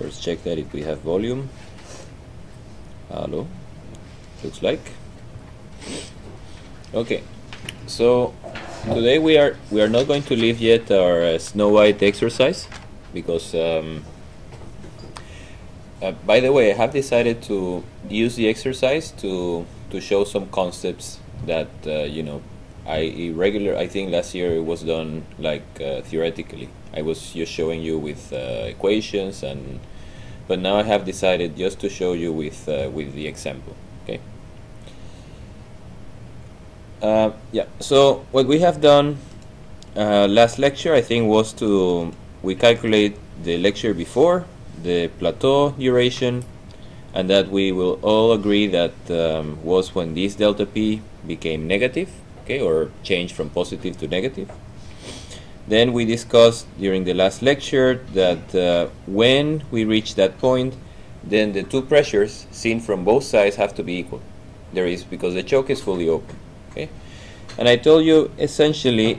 First check that if we have volume. Hello. Looks like. Okay. So today we are we are not going to leave yet our uh, Snow White exercise because um, uh, by the way I have decided to use the exercise to to show some concepts that uh, you know I regular I think last year it was done like uh, theoretically I was just showing you with uh, equations and but now I have decided just to show you with uh, with the example okay? Uh, yeah so what we have done uh, last lecture I think was to we calculate the lecture before the plateau duration and that we will all agree that um, was when this delta p became negative okay or changed from positive to negative then we discussed during the last lecture that uh, when we reach that point then the two pressures seen from both sides have to be equal. There is because the choke is fully open okay? And I told you essentially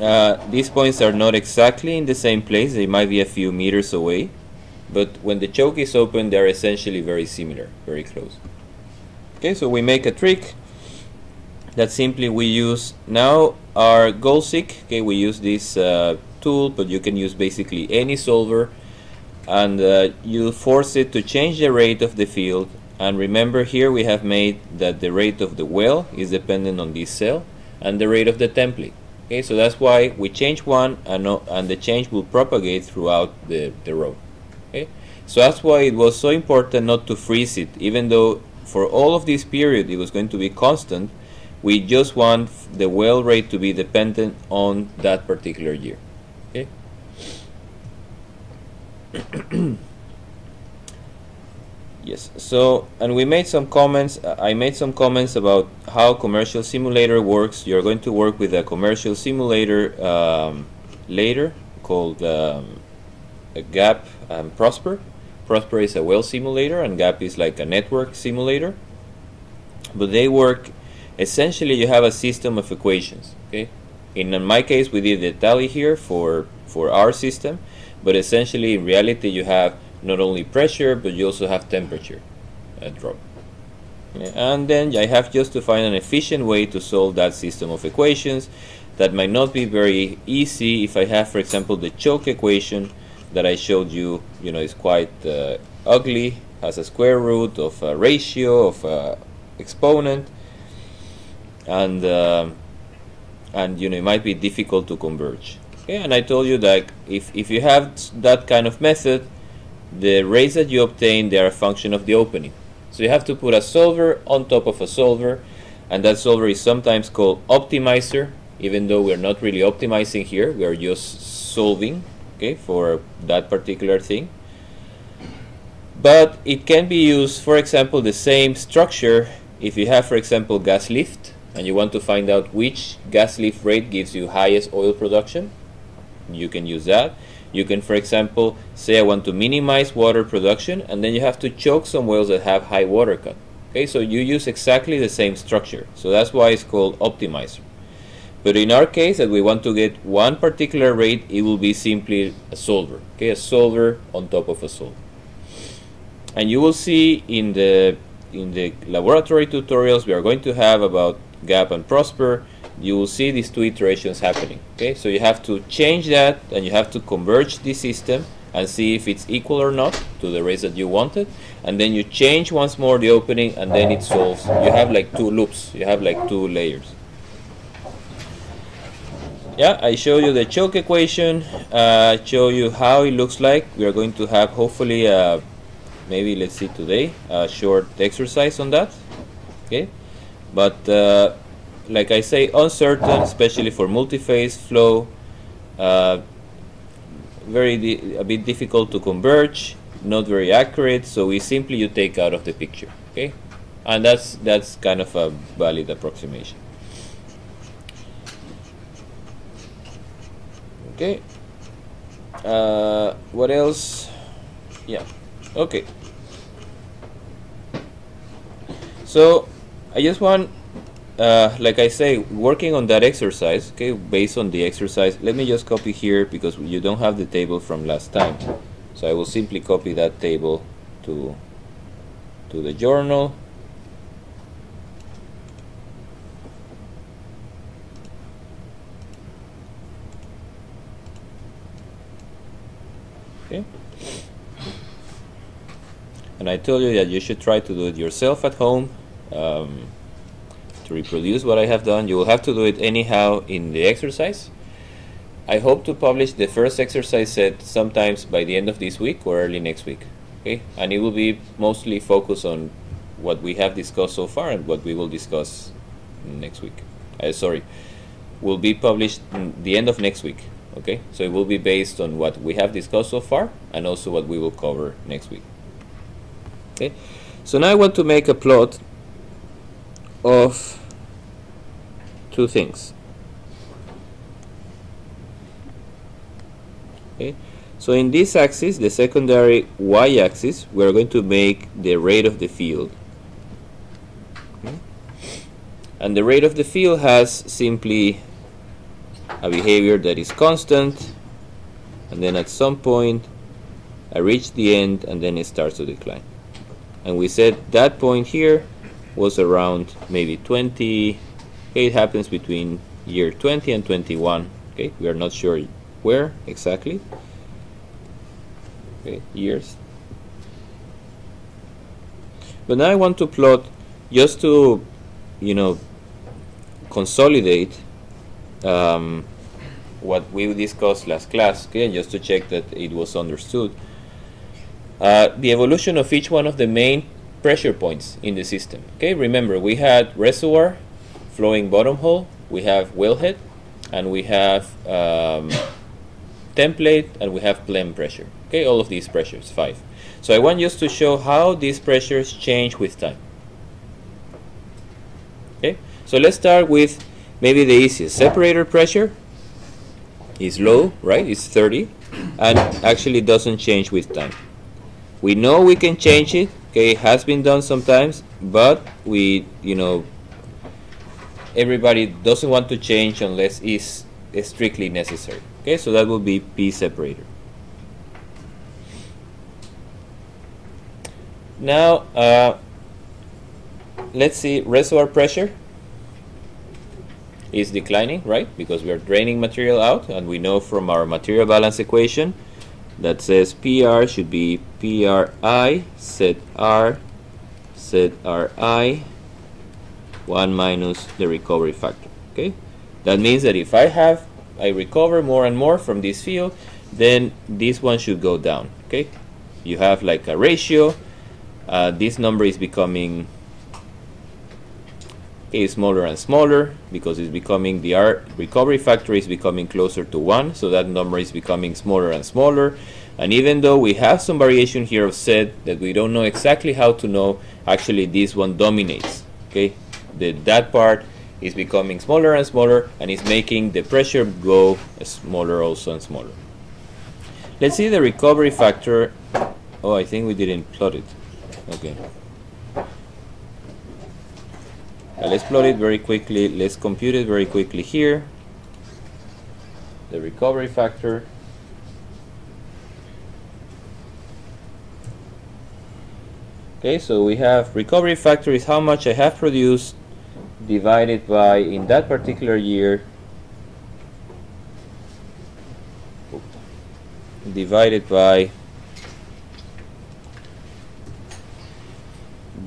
uh, these points are not exactly in the same place. They might be a few meters away. But when the choke is open they're essentially very similar very close. Okay so we make a trick that simply we use now our goal seek okay we use this uh, tool but you can use basically any solver and uh, you force it to change the rate of the field. And remember here we have made that the rate of the well is dependent on this cell and the rate of the template okay? So that's why we change one and, and the change will propagate throughout the, the row okay? So that's why it was so important not to freeze it even though for all of this period it was going to be constant we just want the well rate to be dependent on that particular year. Okay. yes. So, and we made some comments. Uh, I made some comments about how commercial simulator works. You're going to work with a commercial simulator um, later called um, GAP and Prosper. Prosper is a well simulator, and GAP is like a network simulator. But they work essentially you have a system of equations okay? In my case we did the tally here for for our system but essentially in reality you have not only pressure but you also have temperature uh, drop. And then I have just to find an efficient way to solve that system of equations. That might not be very easy if I have for example the choke equation that I showed you you know is quite uh, ugly has a square root of a ratio of a exponent and uh, and you know it might be difficult to converge. Okay and I told you that if, if you have that kind of method the rates that you obtain they are a function of the opening. So you have to put a solver on top of a solver and that solver is sometimes called optimizer even though we're not really optimizing here. We are just solving okay for that particular thing. But it can be used for example the same structure if you have for example gas lift and you want to find out which gas lift rate gives you highest oil production, you can use that. You can, for example, say I want to minimize water production, and then you have to choke some wells that have high water cut. Okay, so you use exactly the same structure. So that's why it's called optimizer. But in our case, that we want to get one particular rate, it will be simply a solver. Okay, a solver on top of a solver. And you will see in the in the laboratory tutorials we are going to have about gap and prosper you will see these two iterations happening okay? So you have to change that and you have to converge the system and see if it's equal or not to the rates that you wanted. And then you change once more the opening and then it solves. You have like two loops. You have like two layers. Yeah I show you the choke equation. Uh, show you how it looks like. We are going to have hopefully uh, maybe let's see today a short exercise on that okay but uh, like I say uncertain especially for multi-phase flow uh, very a bit difficult to converge not very accurate. So we simply you take out of the picture okay? And that's that's kind of a valid approximation. Okay. Uh, what else? Yeah. Okay. So I just want, uh, like I say, working on that exercise, okay, based on the exercise, let me just copy here because you don't have the table from last time. So I will simply copy that table to, to the journal. Okay. And I told you that you should try to do it yourself at home. Um, to reproduce what I have done. You will have to do it anyhow in the exercise. I hope to publish the first exercise set sometimes by the end of this week or early next week. Okay, and it will be mostly focused on what we have discussed so far and what we will discuss next week. Uh, sorry, will be published the end of next week. Okay, so it will be based on what we have discussed so far and also what we will cover next week. Okay, so now I want to make a plot of two things. Okay, so in this axis, the secondary y-axis, we're going to make the rate of the field. Okay. And the rate of the field has simply a behavior that is constant, and then at some point, I reach the end, and then it starts to decline. And we said that point here was around maybe 20 okay, it happens between year 20 and 21 okay? We are not sure where exactly. Okay years. But now I want to plot just to you know consolidate um, what we discussed last class okay? Just to check that it was understood. Uh, the evolution of each one of the main pressure points in the system. Okay, remember we had reservoir, flowing bottom hole, we have wellhead, and we have um, template, and we have PLEM pressure. Okay, all of these pressures, five. So I want just to show how these pressures change with time. Okay, so let's start with maybe the easiest. Separator pressure is low, right? It's 30, and actually doesn't change with time. We know we can change it okay it has been done sometimes but we you know everybody doesn't want to change unless it's strictly necessary. Okay so that will be P separator. Now uh, let's see reservoir pressure is declining right? Because we are draining material out and we know from our material balance equation that says PR should be PRI set R set RI 1 minus the recovery factor okay? That means that if I have I recover more and more from this field then this one should go down okay? You have like a ratio. Uh, this number is becoming is smaller and smaller because it's becoming the R recovery factor is becoming closer to 1 so that number is becoming smaller and smaller. And even though we have some variation here of set that we don't know exactly how to know actually this one dominates okay? The that part is becoming smaller and smaller and is making the pressure go smaller also and smaller. Let's see the recovery factor. Oh I think we didn't plot it. Okay let's plot it very quickly. Let's compute it very quickly here. The recovery factor. Okay, so we have recovery factor is how much I have produced divided by in that particular year divided by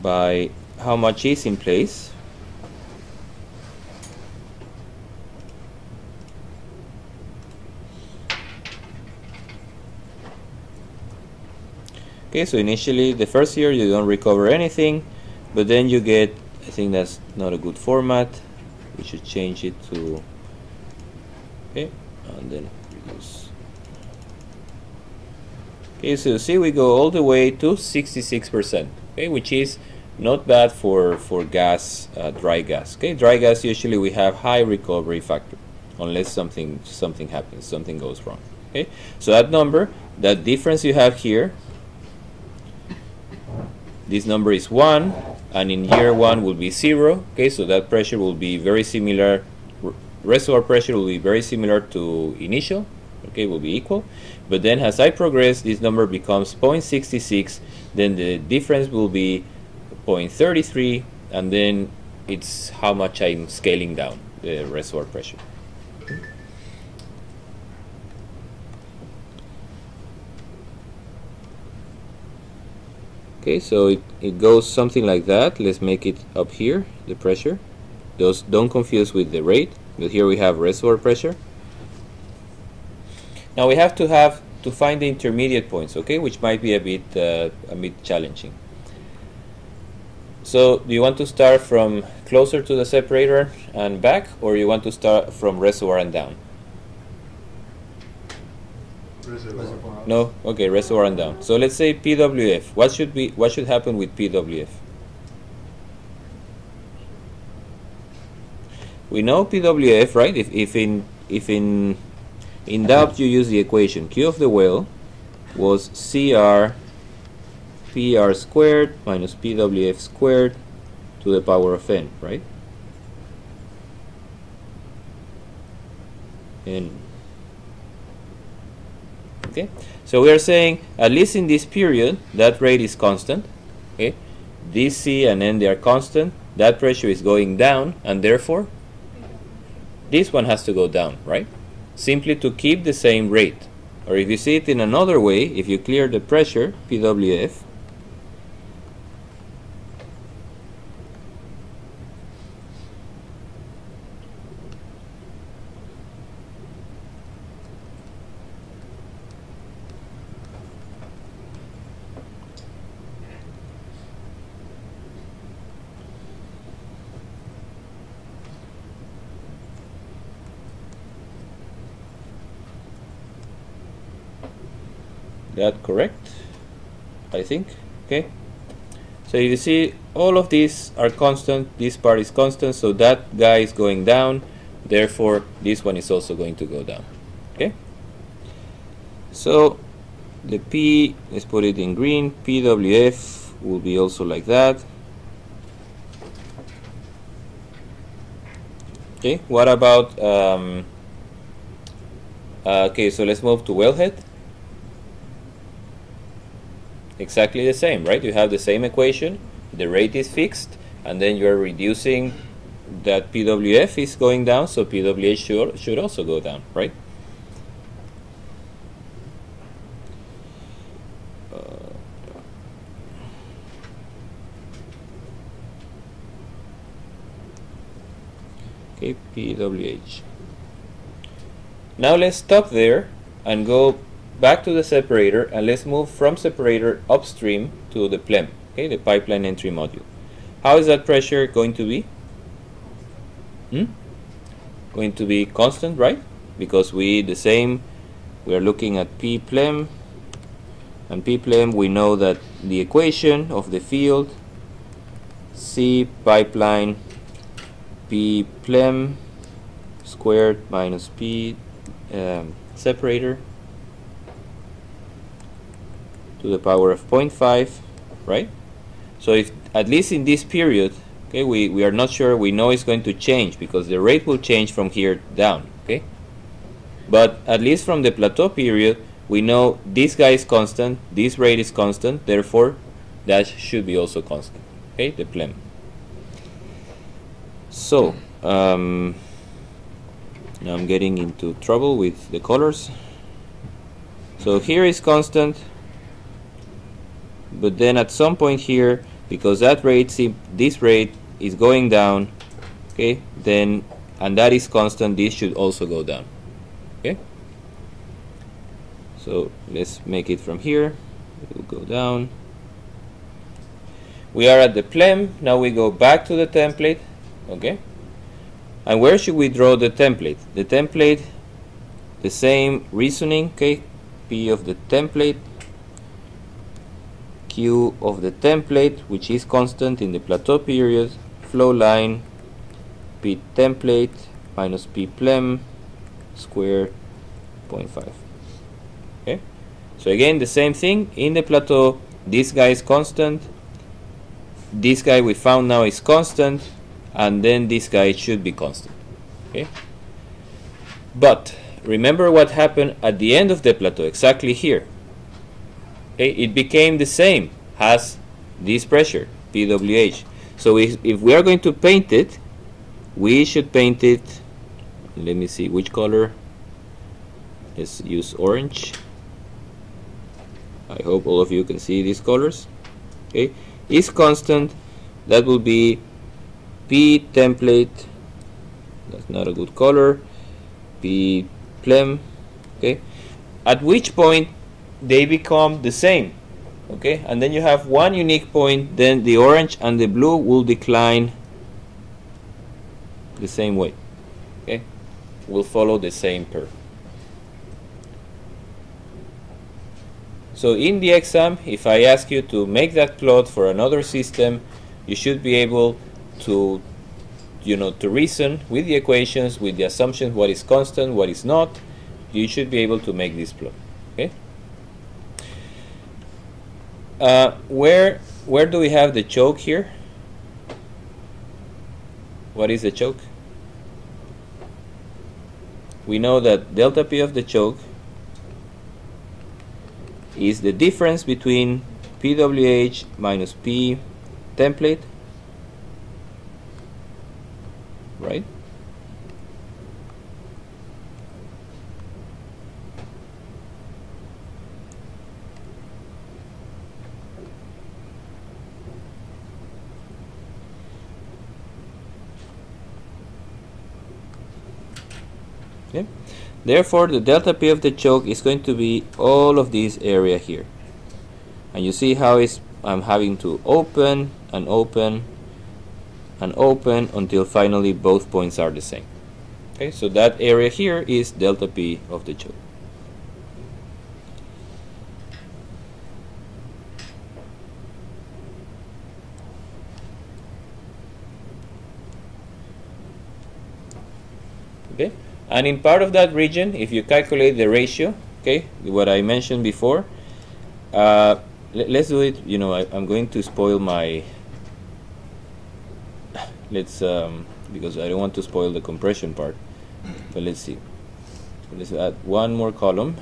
by how much is in place Okay, so initially the first year you don't recover anything, but then you get, I think that's not a good format. We should change it to, okay, and then reduce. Okay, so you see we go all the way to 66%, okay, which is not bad for, for gas, uh, dry gas. Okay, dry gas usually we have high recovery factor unless something something happens, something goes wrong. Okay, so that number, that difference you have here this number is 1 and in year 1 will be 0 okay so that pressure will be very similar reservoir pressure will be very similar to initial okay, will be equal. But then as I progress, this number becomes 0.66, then the difference will be 0.33, and then it's how much I'm scaling down the reservoir pressure. Okay, so it, it goes something like that. Let's make it up here, the pressure. Those don't confuse with the rate, but here we have reservoir pressure. Now we have to have to find the intermediate points, okay, which might be a bit uh, a bit challenging. So, do you want to start from closer to the separator and back, or you want to start from reservoir and down? Reservoir. No, okay, reservoir and down. So let's say PWF. What should be what should happen with PWF? We know PWF, right? If if in if in in doubt you use the equation Q of the well was CR PR squared minus PWF squared to the power of n, right? And okay? So we are saying at least in this period that rate is constant okay? Dc and n they are constant that pressure is going down and therefore this one has to go down right? Simply to keep the same rate. Or if you see it in another way if you clear the pressure pwf that correct? I think okay. So you see all of these are constant this part is constant so that guy is going down therefore this one is also going to go down okay? So the P let's put it in green PWF will be also like that. Okay what about um, uh, okay so let's move to wellhead exactly the same, right? You have the same equation, the rate is fixed, and then you're reducing that PWF is going down, so PWH should, should also go down, right? Uh, okay, PWH. Now let's stop there and go back to the separator and let's move from separator upstream to the PLEM, okay, the pipeline entry module. How is that pressure going to be? Hmm? Going to be constant, right? Because we the same, we are looking at P PLEM, and P PLEM we know that the equation of the field C pipeline P PLEM squared minus P um, separator to the power of 0.5 right? So if at least in this period okay we, we are not sure. We know it's going to change because the rate will change from here down okay? But at least from the plateau period we know this guy is constant this rate is constant therefore that should be also constant okay the PLEM so um, now I'm getting into trouble with the colors. So here is constant but then at some point here because that rate this rate is going down okay then and that is constant this should also go down okay? So let's make it from here. It will go down. We are at the PLEM. Now we go back to the template okay? And where should we draw the template? The template the same reasoning okay? P of the template Q of the template which is constant in the plateau period flow line P template minus P PLEM square 0.5 okay? So again the same thing in the plateau. This guy is constant. This guy we found now is constant and then this guy should be constant. Okay? But remember what happened at the end of the plateau, exactly here. Okay, it became the same as this pressure, PWH. So if, we are going to paint it, we should paint it, let me see which color, let's use orange. I hope all of you can see these colors. Okay, is constant, that will be P template, that's not a good color, P plem, okay, at which point they become the same okay? And then you have one unique point then the orange and the blue will decline the same way okay? Will follow the same curve. So in the exam if I ask you to make that plot for another system you should be able to you know to reason with the equations with the assumptions what is constant what is not. You should be able to make this plot okay uh, where where do we have the choke here? What is the choke? We know that delta P of the choke is the difference between PWH minus P template, right? Okay. Therefore, the delta P of the choke is going to be all of this area here. And you see how is I'm having to open and open and open until finally both points are the same. Okay, so that area here is delta P of the choke. Okay and in part of that region if you calculate the ratio okay what I mentioned before uh, let, us do it you know I, am going to spoil my let's um, because I don't want to spoil the compression part but let's see. Let's add one more column.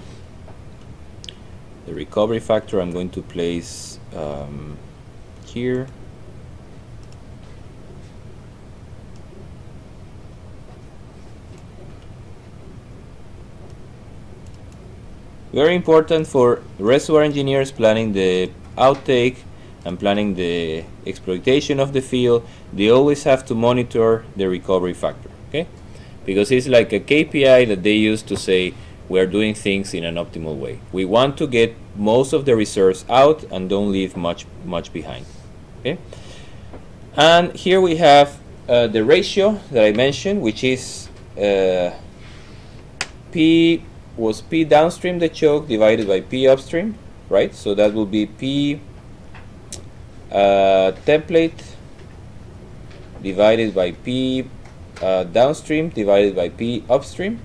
The recovery factor I'm going to place um, here Very important for reservoir engineers planning the outtake and planning the exploitation of the field, they always have to monitor the recovery factor, okay? Because it's like a KPI that they use to say we're doing things in an optimal way. We want to get most of the reserves out and don't leave much much behind, okay? And here we have uh, the ratio that I mentioned, which is uh, P was P downstream the choke divided by P upstream, right? So that will be P uh, template divided by P uh, downstream divided by P upstream,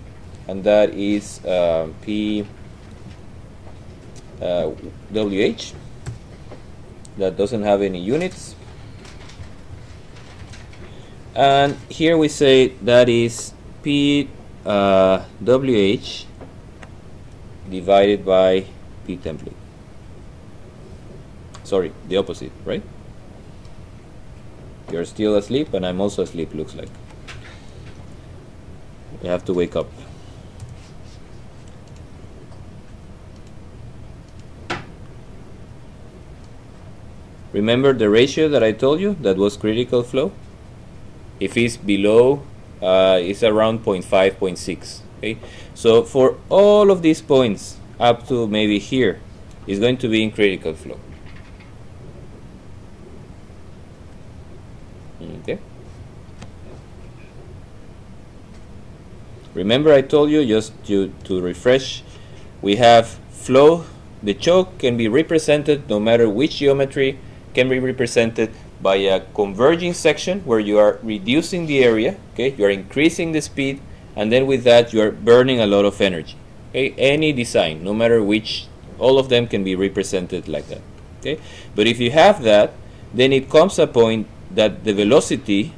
and that is uh, P WH. Uh, that doesn't have any units. And here we say that is P uh, WH divided by p template. Sorry, the opposite, right? You're still asleep and I'm also asleep, looks like. We have to wake up. Remember the ratio that I told you that was critical flow? If it's below, uh, it's around 0.5, 0.6 okay so for all of these points up to maybe here is going to be in critical flow. Okay. Remember I told you just to, to refresh we have flow. The choke can be represented no matter which geometry can be represented by a converging section where you are reducing the area okay? You are increasing the speed and then with that you are burning a lot of energy. Okay any design no matter which all of them can be represented like that okay? But if you have that then it comes a point that the velocity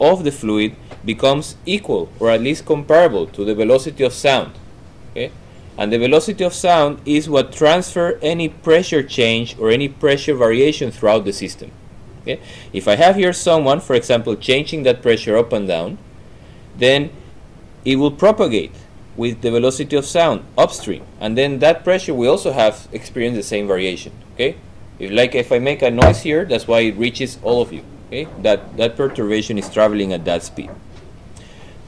of the fluid becomes equal or at least comparable to the velocity of sound Okay, and the velocity of sound is what transfer any pressure change or any pressure variation throughout the system. Okay, if I have here someone, for example, changing that pressure up and down, then it will propagate with the velocity of sound upstream, and then that pressure will also have experienced the same variation. Okay, if like if I make a noise here, that's why it reaches all of you. Okay, that that perturbation is traveling at that speed.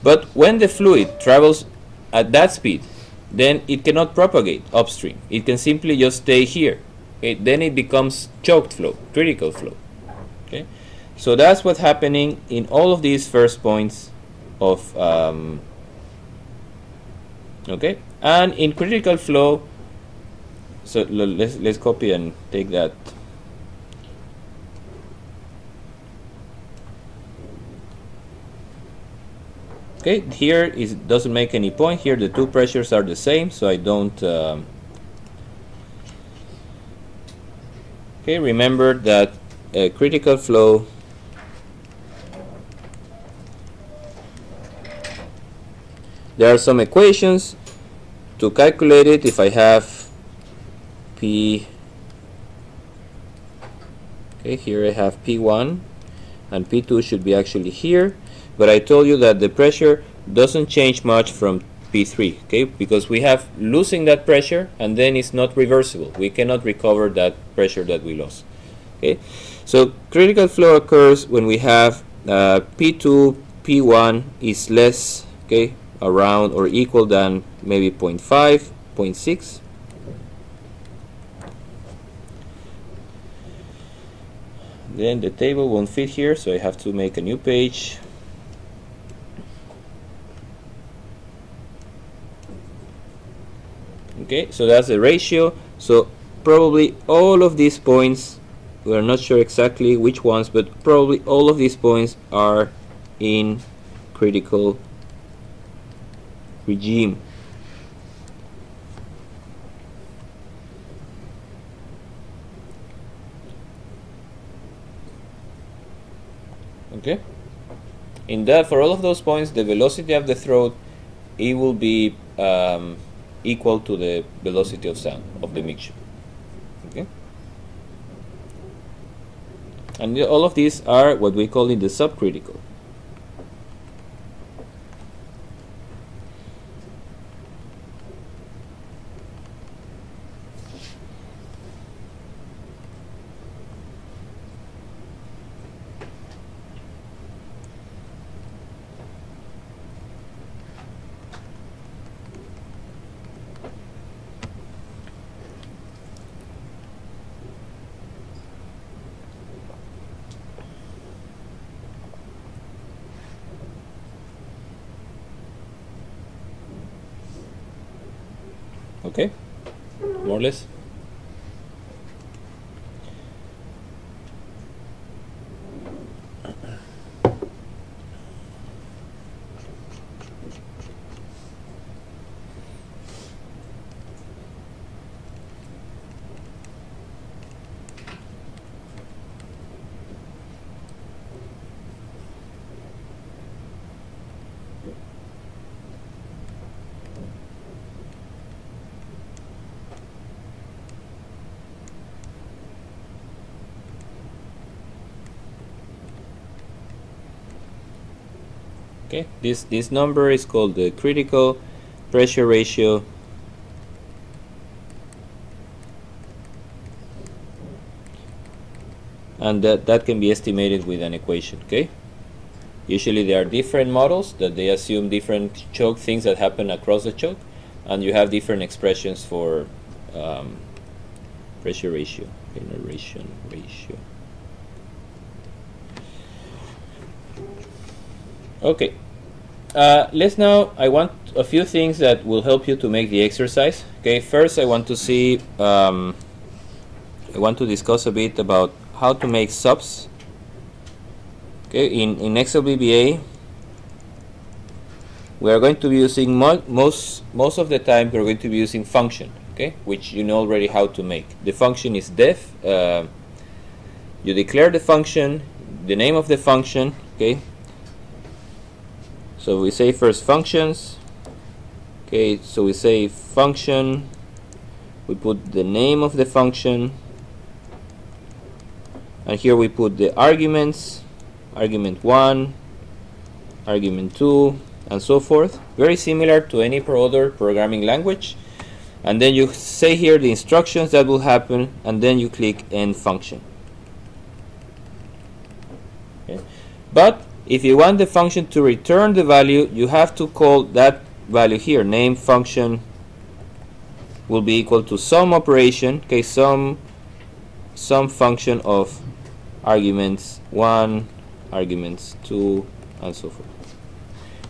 But when the fluid travels at that speed, then it cannot propagate upstream. It can simply just stay here. Okay? Then it becomes choked flow, critical flow. Okay, so that's what's happening in all of these first points of um, okay, and in critical flow. So let's let's copy and take that. Okay, here is doesn't make any point. Here the two pressures are the same, so I don't. Um, okay, remember that a critical flow there are some equations to calculate it. If I have P okay here I have P1 and P2 should be actually here. But I told you that the pressure doesn't change much from P3 okay? Because we have losing that pressure and then it's not reversible. We cannot recover that pressure that we lost okay? So critical flow occurs when we have uh, P2 P1 is less okay around or equal than maybe 0.5 0.6 then the table won't fit here so I have to make a new page. Okay so that's the ratio. So probably all of these points we are not sure exactly which ones but probably all of these points are in critical regime okay in that for all of those points the velocity of the throat it will be um, equal to the velocity of sound of the mixture. Okay? And all of these are what we call in the subcritical. okay more or less okay this this number is called the critical pressure ratio. And that that can be estimated with an equation okay? Usually there are different models that they assume different choke things that happen across the choke and you have different expressions for um, pressure ratio generation ratio. Okay. Uh, let's now, I want a few things that will help you to make the exercise. Okay, first I want to see, um, I want to discuss a bit about how to make subs. Okay, in, in Excel VBA, we are going to be using mo most, most of the time we're going to be using function, okay, which you know already how to make. The function is def, uh, you declare the function, the name of the function, okay, so we say first functions. Okay so we say function. We put the name of the function. And here we put the arguments. Argument 1 argument 2 and so forth. Very similar to any other programming language. And then you say here the instructions that will happen and then you click end function. Okay. but if you want the function to return the value you have to call that value here. Name function will be equal to some operation. Okay some some function of arguments 1 arguments 2 and so forth.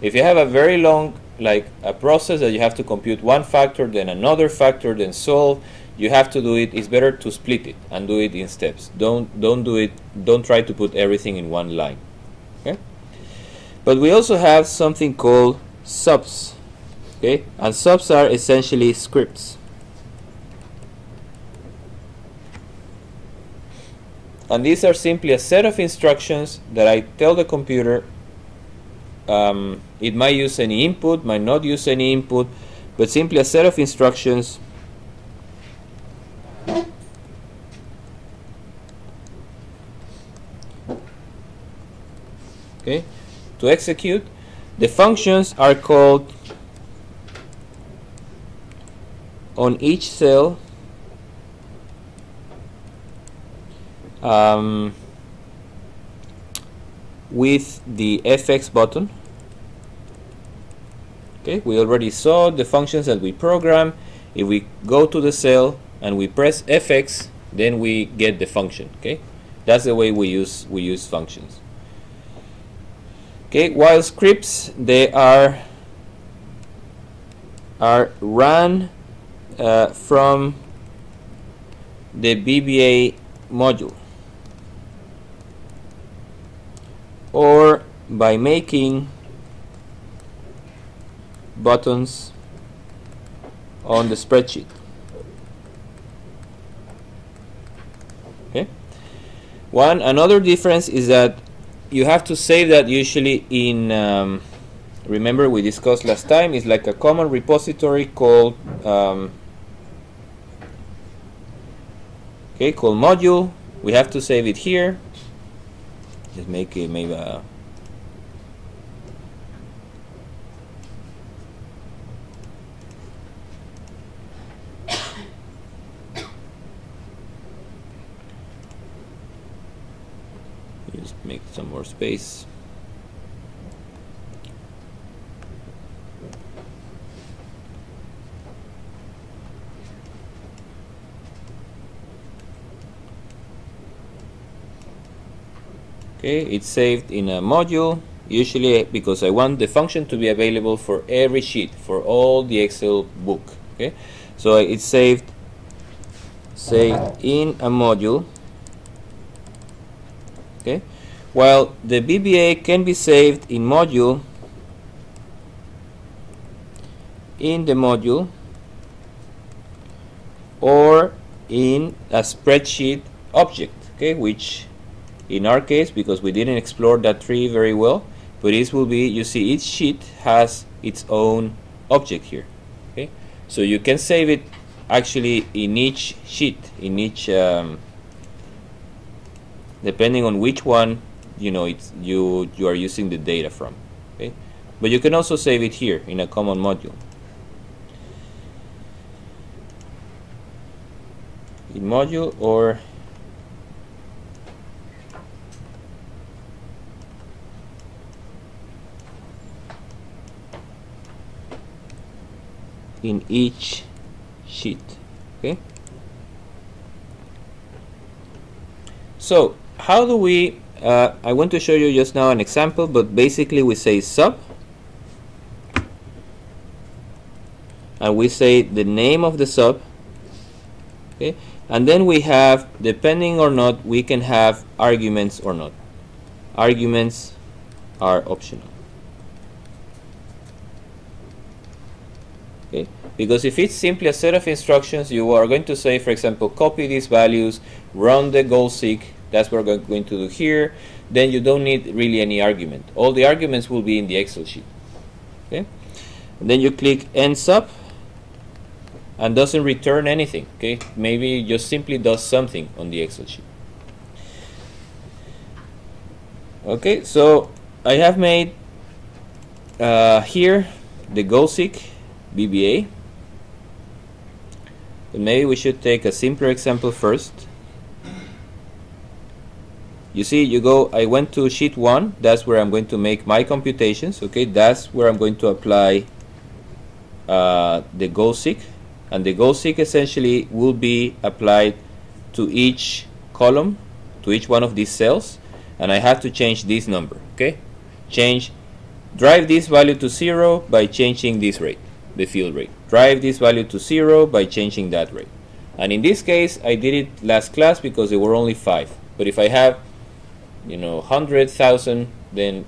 If you have a very long like a process that you have to compute one factor then another factor then solve you have to do it. It's better to split it and do it in steps. Don't don't do it. Don't try to put everything in one line. Okay but we also have something called subs okay? And subs are essentially scripts. And these are simply a set of instructions that I tell the computer um, it might use any input might not use any input but simply a set of instructions okay to execute the functions are called on each cell um, with the fx button. Okay we already saw the functions that we program. If we go to the cell and we press fx then we get the function okay? That's the way we use we use functions okay while scripts they are are run uh, from the VBA module. Or by making buttons on the spreadsheet. Okay. One another difference is that you have to save that usually in um, remember we discussed last time is like a common repository called um, okay called module. We have to save it here. Just make it maybe a just make some more space. Okay it's saved in a module usually because I want the function to be available for every sheet for all the Excel book okay? So it's saved saved in a module okay while the VBA can be saved in module in the module or in a spreadsheet object okay which in our case because we didn't explore that tree very well but this will be you see each sheet has its own object here okay? So you can save it actually in each sheet in each um, depending on which one you know it's you you are using the data from okay? But you can also save it here in a common module. In module or in each sheet okay? So how do we uh, I want to show you just now an example but basically we say sub and we say the name of the sub okay? And then we have depending or not we can have arguments or not. Arguments are optional. Okay? Because if it's simply a set of instructions you are going to say for example copy these values run the goal seek that's what we're going to do here. Then you don't need really any argument. All the arguments will be in the excel sheet. Okay? And then you click end sub and doesn't return anything. Okay? Maybe just simply does something on the excel sheet. Okay? So i have made uh, here the GOSIC VBA. but maybe we should take a simpler example first you see you go I went to sheet 1 that's where I'm going to make my computations okay? That's where I'm going to apply uh, the goal seek and the goal seek essentially will be applied to each column to each one of these cells. And I have to change this number okay? Change drive this value to zero by changing this rate the field rate. Drive this value to zero by changing that rate. And in this case I did it last class because there were only five. But if I have you know hundred thousand then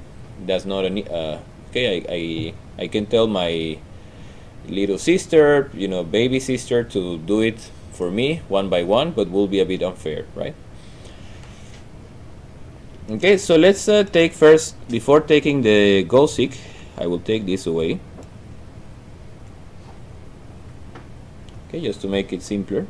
that's not an uh, okay I, I I can tell my little sister you know baby sister to do it for me one by one but will be a bit unfair right? Okay so let's uh, take first before taking the goal seek I will take this away. Okay just to make it simpler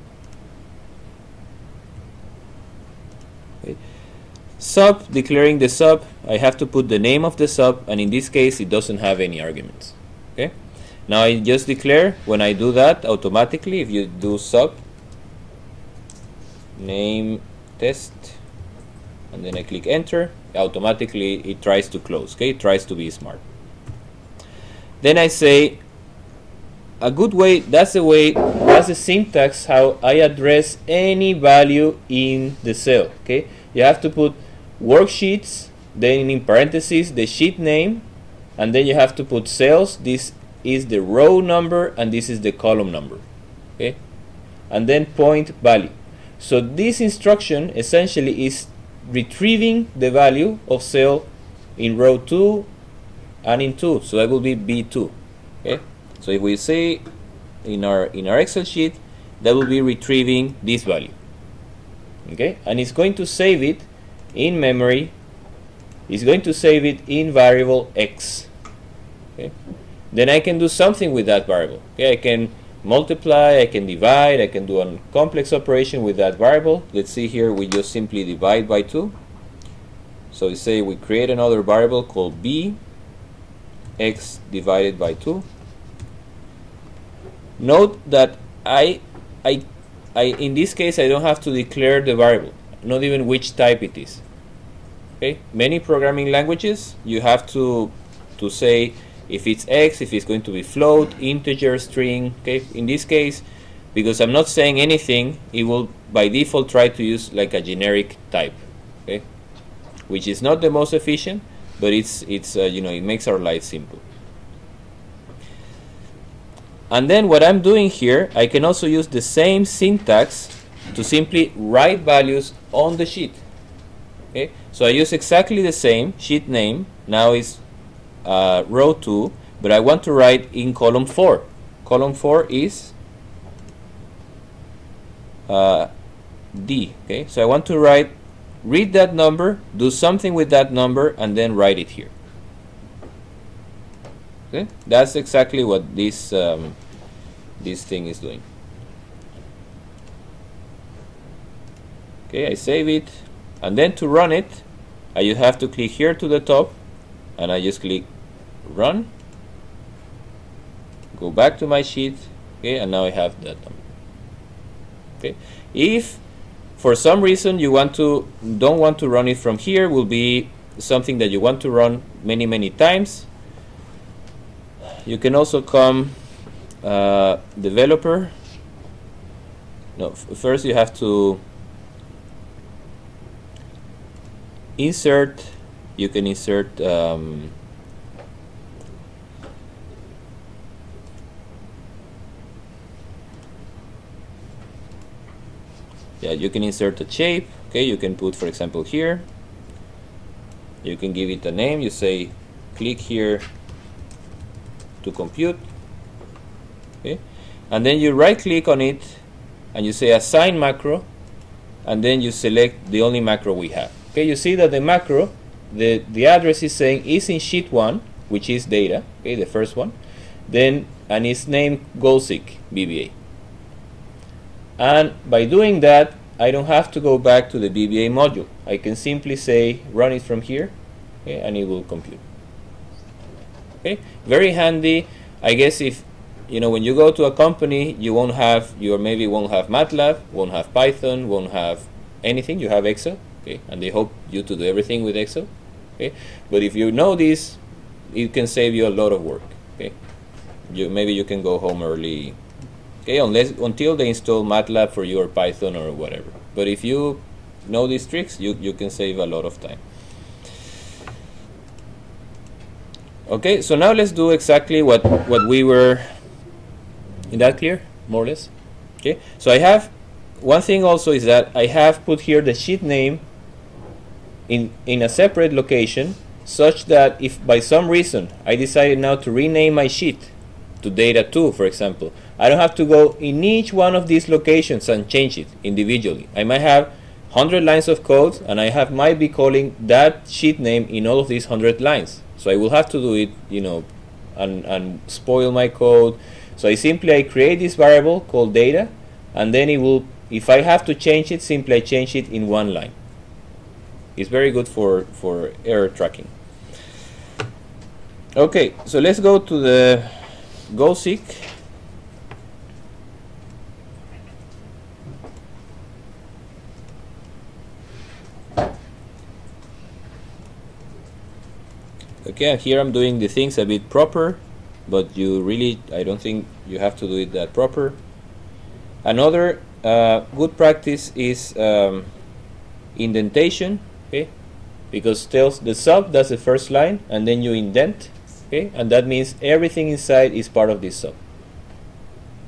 sub declaring the sub I have to put the name of the sub and in this case it doesn't have any arguments. Okay? Now I just declare when I do that automatically if you do sub name test and then I click enter automatically it tries to close. Okay? It tries to be smart. Then I say a good way that's the way that's the syntax how I address any value in the cell. Okay? You have to put worksheets then in parentheses the sheet name and then you have to put cells. This is the row number and this is the column number okay? And then point value. So this instruction essentially is retrieving the value of cell in row 2 and in 2 so that will be b2 okay? So if we say in our in our excel sheet that will be retrieving this value okay? And it's going to save it in memory is going to save it in variable x. Okay? Then I can do something with that variable. Okay? I can multiply I can divide I can do a complex operation with that variable. Let's see here we just simply divide by 2 so we say we create another variable called b x divided by 2 note that I I I in this case I don't have to declare the variable not even which type it is. Okay, many programming languages you have to to say if it's x, if it's going to be float, integer, string. Okay, in this case, because I'm not saying anything, it will by default try to use like a generic type. Okay, which is not the most efficient, but it's it's uh, you know it makes our life simple. And then what I'm doing here, I can also use the same syntax to simply write values on the sheet. Okay, so I use exactly the same sheet name. Now is uh, row 2, but I want to write in column 4. Column 4 is uh, D. Okay, so I want to write, read that number, do something with that number, and then write it here. Okay, that's exactly what this um, this thing is doing. Okay I save it. And then to run it I just have to click here to the top and I just click run go back to my sheet okay and now I have that okay if for some reason you want to don't want to run it from here will be something that you want to run many many times. You can also come uh, developer. No first you have to insert you can insert um, yeah you can insert a shape. Okay you can put for example here. You can give it a name. You say click here to compute. Okay and then you right click on it and you say assign macro and then you select the only macro we have Okay, you see that the macro, the, the address is saying is in sheet 1, which is data, okay, the first one. then and it's named GoalSeek VBA. And by doing that, I don't have to go back to the VBA module. I can simply say run it from here, okay, and it will compute. Okay, very handy. I guess if you know when you go to a company, you won't have you maybe won't have MATLAB, won't have Python, won't have anything. You have Excel, okay, and they hope you to do everything with Excel. Okay, but if you know this, it can save you a lot of work. Okay, you maybe you can go home early. Okay, unless until they install MATLAB for you or Python or whatever. But if you know these tricks, you you can save a lot of time. Okay, so now let's do exactly what what we were. Is that clear, more or less? Okay, so I have one thing also is that I have put here the sheet name in in a separate location such that if by some reason I decided now to rename my sheet to data 2 for example I don't have to go in each one of these locations and change it individually. I might have 100 lines of code and I have might be calling that sheet name in all of these 100 lines. So I will have to do it you know and, and spoil my code. So I simply I create this variable called data and then it will if I have to change it simply I change it in one line it's very good for, for error tracking. Okay, so let's go to the GoalSeek. Okay, here I'm doing the things a bit proper, but you really, I don't think you have to do it that proper. Another uh, good practice is um, indentation okay? Because tells the sub does the first line and then you indent okay? And that means everything inside is part of this sub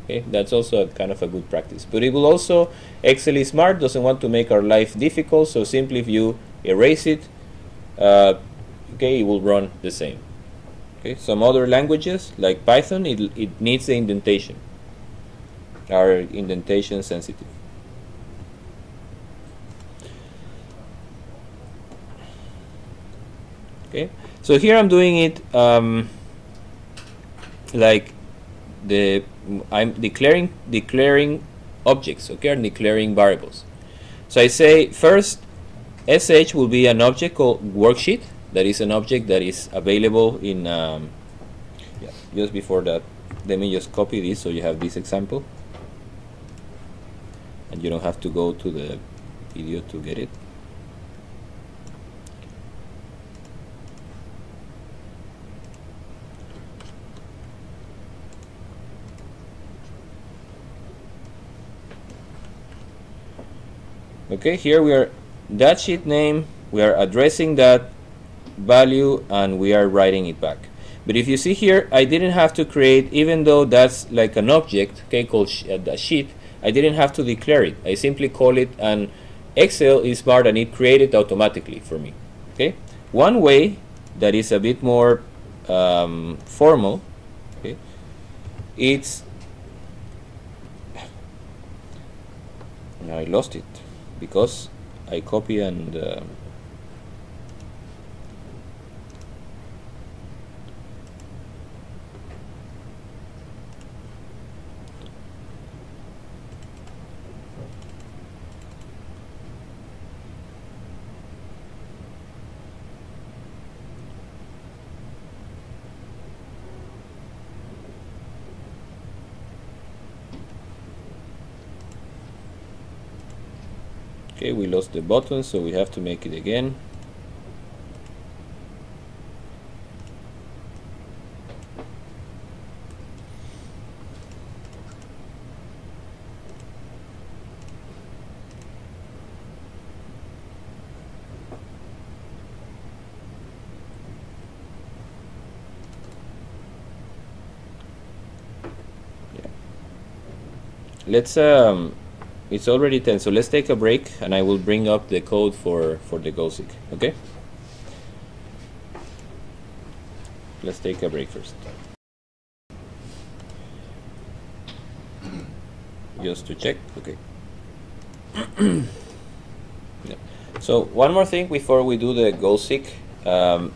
okay? That's also a kind of a good practice. But it will also excel is smart doesn't want to make our life difficult so simply if you erase it uh, okay it will run the same okay? Some other languages like python it, it needs the indentation are indentation sensitive okay. So here I'm doing it um, like the I'm declaring declaring objects okay I'm declaring variables. So I say first sh will be an object called worksheet. That is an object that is available in um, yeah, just before that let me just copy this so you have this example. And you don't have to go to the video to get it okay here we are that sheet name we are addressing that value and we are writing it back. But if you see here I didn't have to create even though that's like an object okay called sh uh, sheet I didn't have to declare it. I simply call it and Excel is smart and it created automatically for me okay? One way that is a bit more um, formal okay it's now I lost it because I copy and uh, okay we lost the button so we have to make it again. Let's um, it's already 10 so let's take a break and I will bring up the code for for the GoalSeek okay let's take a break first just to check okay yeah. so one more thing before we do the GoalSeek um,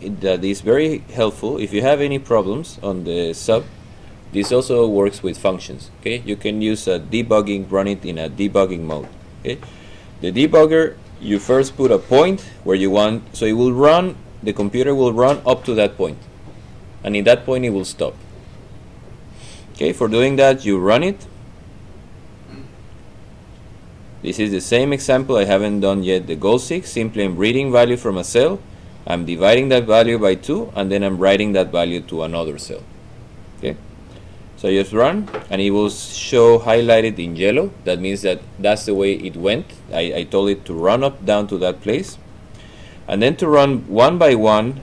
that is very helpful if you have any problems on the sub. This also works with functions. Okay, you can use a debugging, run it in a debugging mode. Okay, the debugger you first put a point where you want, so it will run. The computer will run up to that point, and in that point it will stop. Okay, for doing that you run it. This is the same example I haven't done yet the goal seek. Simply I'm reading value from a cell I'm dividing that value by 2 and then I'm writing that value to another cell. So I just run and it will show highlighted in yellow. That means that that's the way it went. I, I told it to run up down to that place. And then to run one by one,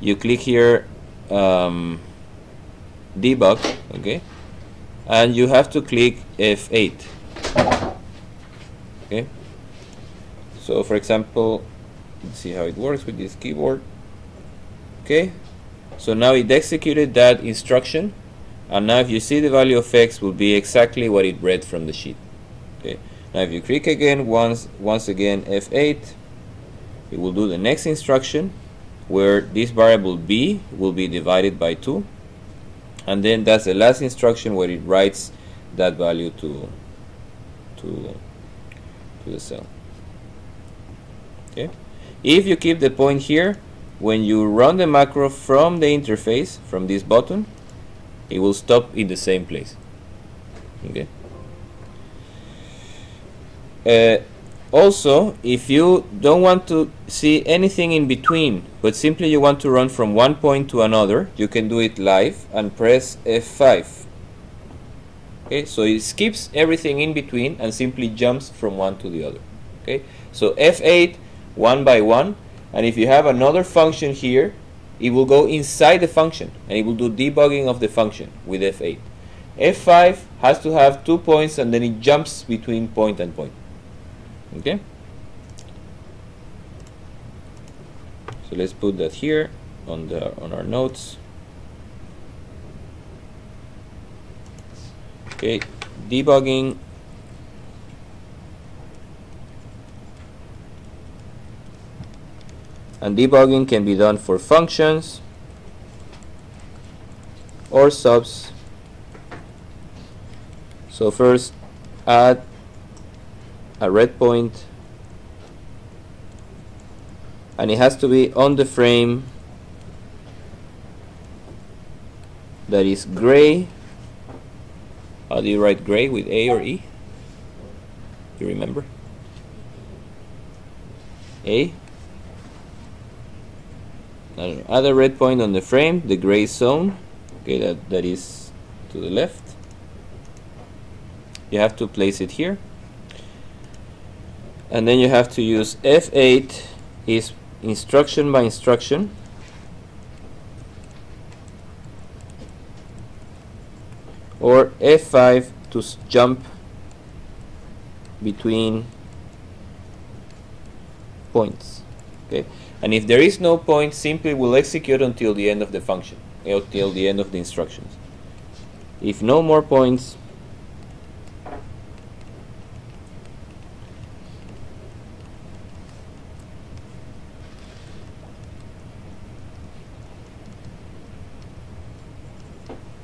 you click here um, debug, okay? And you have to click F8. Okay? So for example, Let's see how it works with this keyboard. Okay, so now it executed that instruction, and now if you see the value of x will be exactly what it read from the sheet. Okay, now if you click again once, once again F8, it will do the next instruction where this variable b will be divided by 2 and then that's the last instruction where it writes that value to to to the cell. Okay? If you keep the point here, when you run the macro from the interface, from this button, it will stop in the same place. Okay. Uh, also, if you don't want to see anything in between, but simply you want to run from one point to another, you can do it live and press F5. Okay, so it skips everything in between and simply jumps from one to the other. Okay, so F8 one by one and if you have another function here it will go inside the function and it will do debugging of the function with F8 F5 has to have two points and then it jumps between point and point. Okay? So let's put that here on the on our notes. Okay debugging and debugging can be done for functions or subs so first add a red point and it has to be on the frame that is gray how do you write gray with A or E? You remember? A add red point on the frame, the gray zone, okay, that, that is to the left. You have to place it here. And then you have to use F8 is instruction by instruction. Or F5 to jump between points. Okay and if there is no point simply will execute until the end of the function until the end of the instructions. If no more points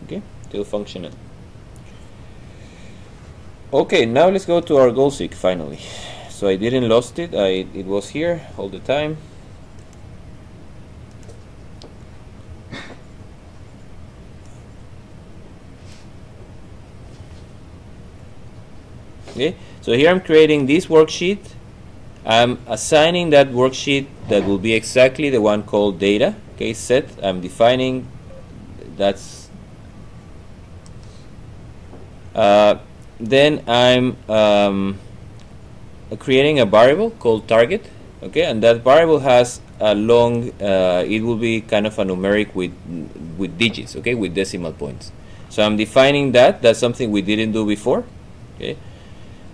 okay still functioning okay now let's go to our goal seek finally. So I didn't lost it. I it was here all the time okay so here I'm creating this worksheet. I'm assigning that worksheet that will be exactly the one called data. Okay set. I'm defining. That's uh, then I'm um, creating a variable called target. Okay and that variable has a long uh, it will be kind of a numeric with with digits. Okay with decimal points. So I'm defining that. That's something we didn't do before. Okay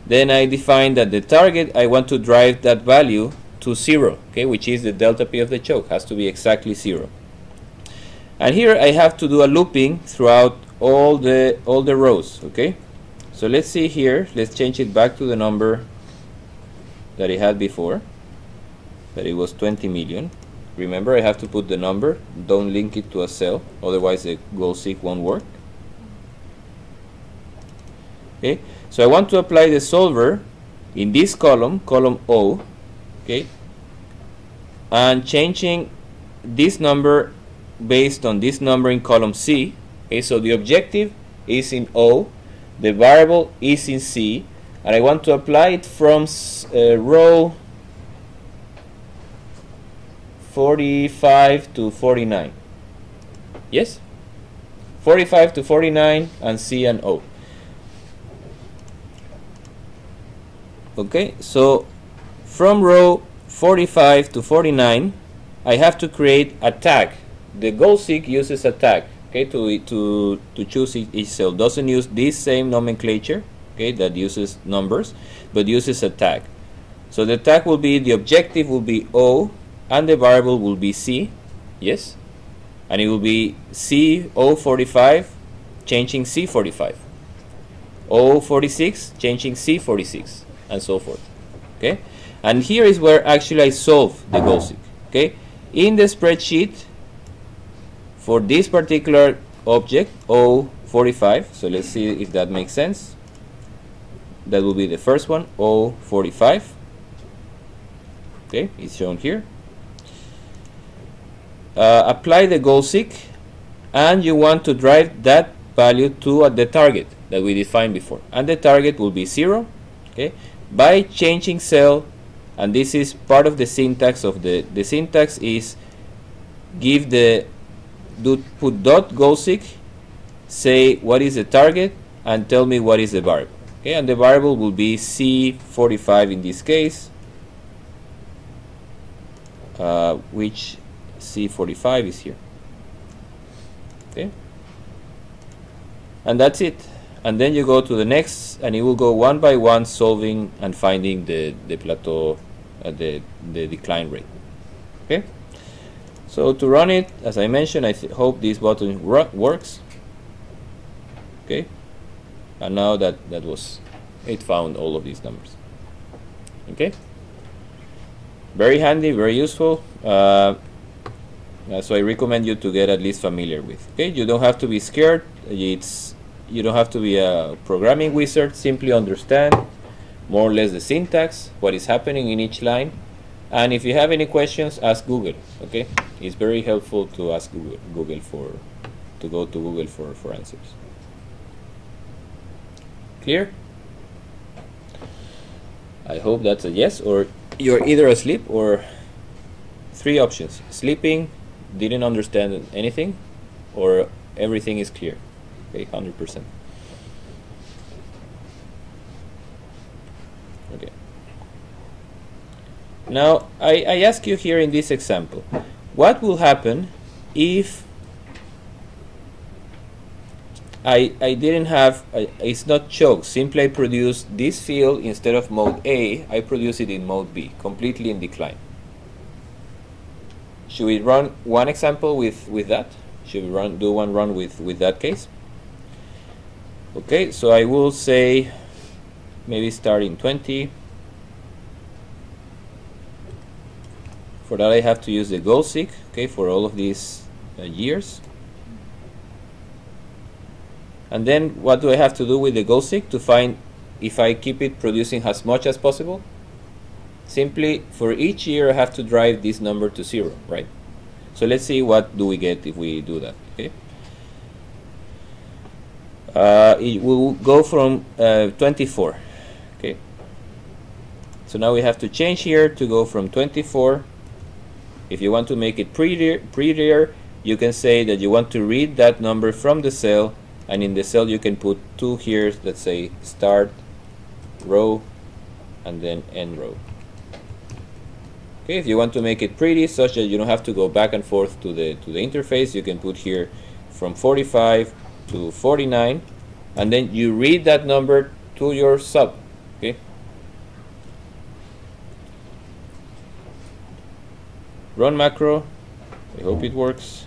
then I define that the target, I want to drive that value to zero, okay, which is the delta P of the choke, has to be exactly zero. And here I have to do a looping throughout all the all the rows, okay? So let's see here, let's change it back to the number that it had before, that it was 20 million. remember I have to put the number don't link it to a cell otherwise the goal seek won't work okay so I want to apply the solver in this column column O okay and changing this number based on this number in column C. Okay so the objective is in O the variable is in C and I want to apply it from uh, row 45 to 49 yes? 45 to 49 and C and O okay so from row 45 to 49 I have to create a tag. The goal seek uses a tag okay to to to choose each cell doesn't use this same nomenclature okay that uses numbers but uses a tag. So the tag will be the objective will be O and the variable will be C yes? And it will be C O45 changing C45 O46 changing C46 and so forth okay? And here is where actually I solve the goal seek okay? In the spreadsheet for this particular object O45 so let's see if that makes sense. That will be the first one O45 okay? It's shown here. Uh, apply the goal seek and you want to drive that value to uh, the target that we defined before. And the target will be zero okay by changing cell and this is part of the syntax of the the syntax is give the do put dot goal say what is the target and tell me what is the variable. Okay and the variable will be c45 in this case uh, which c45 is here. Okay? And that's it and then you go to the next and it will go one by one solving and finding the, the plateau uh, the, the decline rate. Okay? So to run it as I mentioned I hope this button works. Okay? And now that that was it found all of these numbers. Okay? Very handy very useful. Uh, so I recommend you to get at least familiar with. Okay? You don't have to be scared. It's you don't have to be a programming wizard. Simply understand more or less the syntax what is happening in each line. And if you have any questions ask google okay? It's very helpful to ask google, google for to go to google for for answers. Clear? I hope that's a yes or you're either asleep or three options. Sleeping didn't understand anything or everything is clear okay 100% okay now I, I ask you here in this example what will happen if I, I didn't have, I, it's not choke, simply I produce this field instead of mode A, I produce it in mode B, completely in decline. Should we run one example with, with that? Should we run do one run with, with that case? Okay, so I will say maybe start in 20. For that I have to use the goal seek, okay, for all of these uh, years. And then what do I have to do with the goal seek to find if I keep it producing as much as possible? Simply for each year I have to drive this number to zero, right? So let's see what do we get if we do that? Uh, it will go from uh, 24 okay? So now we have to change here to go from 24 if you want to make it prettier, prettier you can say that you want to read that number from the cell and in the cell you can put two here let's say start row and then end row. Okay if you want to make it pretty such that you don't have to go back and forth to the to the interface you can put here from 45 to 49 and then you read that number to your sub okay? Run macro. I hope it works.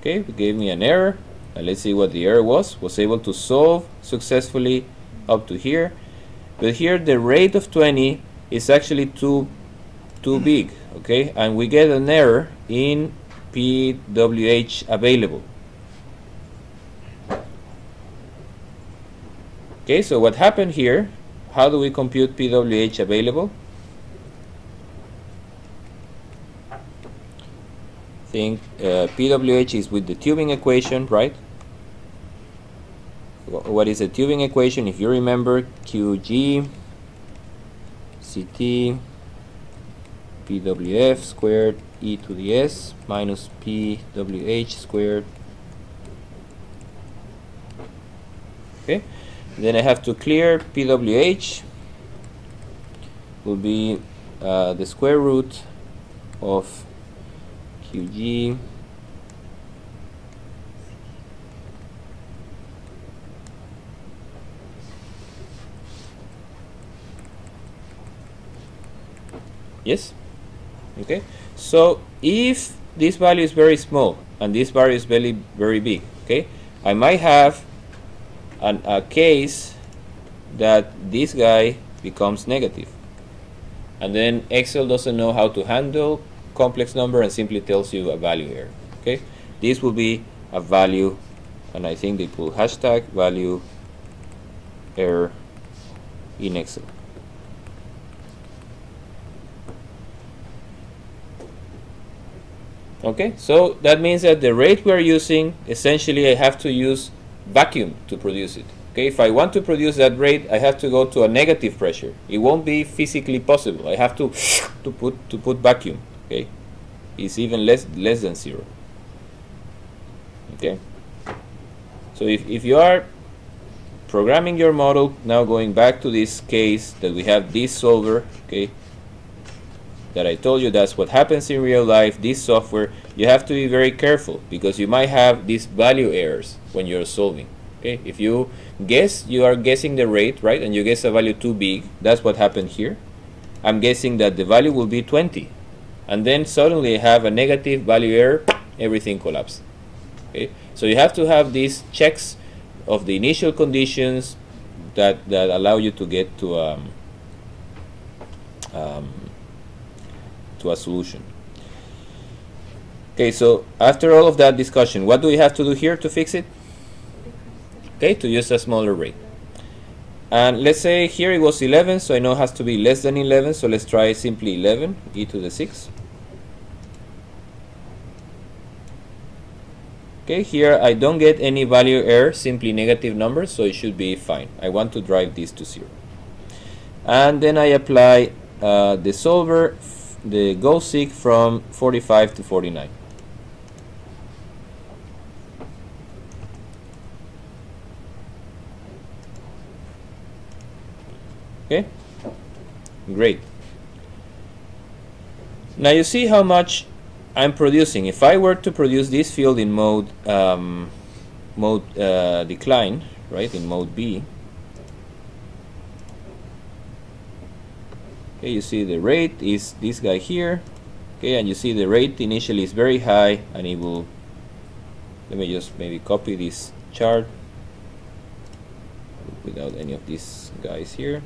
Okay it gave me an error. And let's see what the error was. Was able to solve successfully up to here. But here the rate of 20 is actually too too big okay? And we get an error in PWH available. Okay? So what happened here? How do we compute PWH available? Think uh, PWH is with the tubing equation right? What is a tubing equation? If you remember QG CT PWF squared e to the s minus PWH squared. Okay. Then I have to clear PWH will be uh, the square root of QG yes okay? So if this value is very small and this value is very very big okay? I might have an, a case that this guy becomes negative. And then Excel doesn't know how to handle complex number and simply tells you a value here okay? This will be a value and I think they put hashtag value error in Excel okay so that means that the rate we are using essentially I have to use vacuum to produce it. Okay if I want to produce that rate I have to go to a negative pressure. It won't be physically possible. I have to to put to put vacuum okay? It's even less less than zero. Okay? So if, if you are programming your model now going back to this case that we have this solver okay that I told you that's what happens in real life this software you have to be very careful because you might have these value errors when you're solving okay? If you guess you are guessing the rate right? And you guess a value too big that's what happened here. I'm guessing that the value will be 20 and then suddenly I have a negative value error everything collapses okay? So you have to have these checks of the initial conditions that that allow you to get to um, um, to a solution. Okay, so after all of that discussion, what do we have to do here to fix it? Okay, to use a smaller rate. And let's say here it was 11, so I know it has to be less than 11, so let's try simply 11, e to the 6. Okay, here I don't get any value error, simply negative numbers, so it should be fine. I want to drive this to 0. And then I apply uh, the solver the goal seek from 45 to 49. Okay, great. Now you see how much I'm producing. If I were to produce this field in mode um, mode uh, decline, right, in mode B, okay you see the rate is this guy here. Okay and you see the rate initially is very high and it will let me just maybe copy this chart without any of these guys here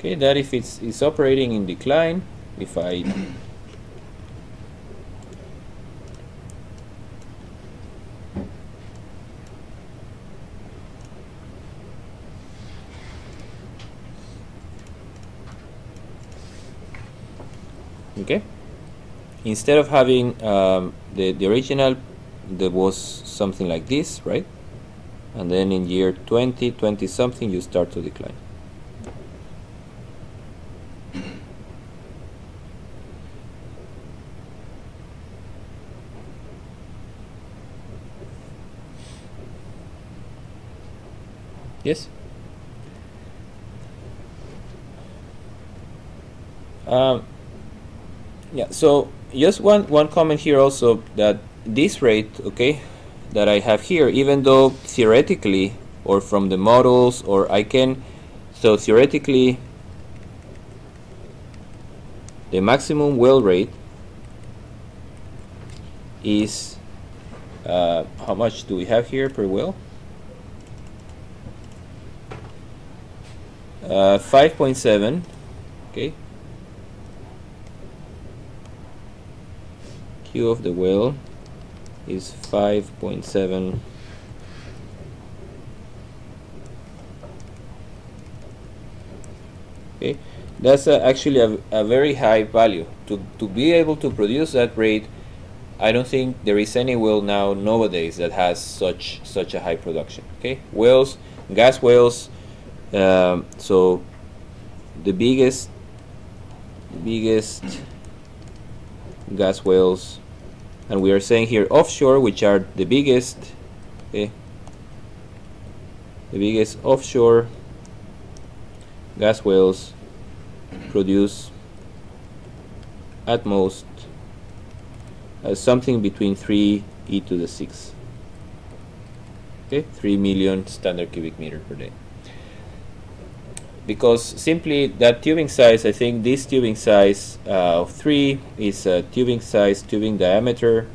okay that if it's, it's operating in decline if I okay. Instead of having um, the, the original there was something like this right? And then in year 20 20 something you start to decline Yes. Um, yeah. So just one one comment here also that this rate, okay, that I have here, even though theoretically or from the models or I can, so theoretically the maximum well rate is uh, how much do we have here per well? Uh, 5.7 okay. Q of the well is 5.7 okay. That's a, actually a, a very high value. To, to be able to produce that rate I don't think there is any well now nowadays that has such such a high production. Okay. Wells gas wells um, so the biggest biggest gas wells and we are saying here offshore which are the biggest okay the biggest offshore gas wells produce at most uh, something between 3 e to the 6 okay 3 million standard cubic meter per day because simply that tubing size I think this tubing size uh, of 3 is a tubing size tubing diameter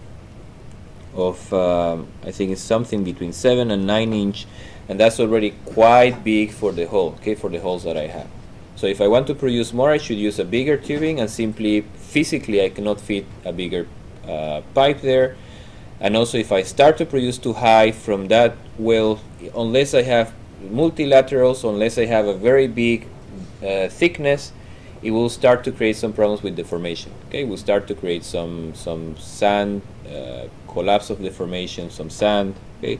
of um, I think it's something between 7 and 9 inch and that's already quite big for the hole okay for the holes that I have. So if I want to produce more I should use a bigger tubing and simply physically I cannot fit a bigger uh, pipe there. And also if I start to produce too high from that well unless I have multilaterals unless I have a very big uh, thickness it will start to create some problems with deformation okay? It will start to create some some sand uh, collapse of deformation some sand okay?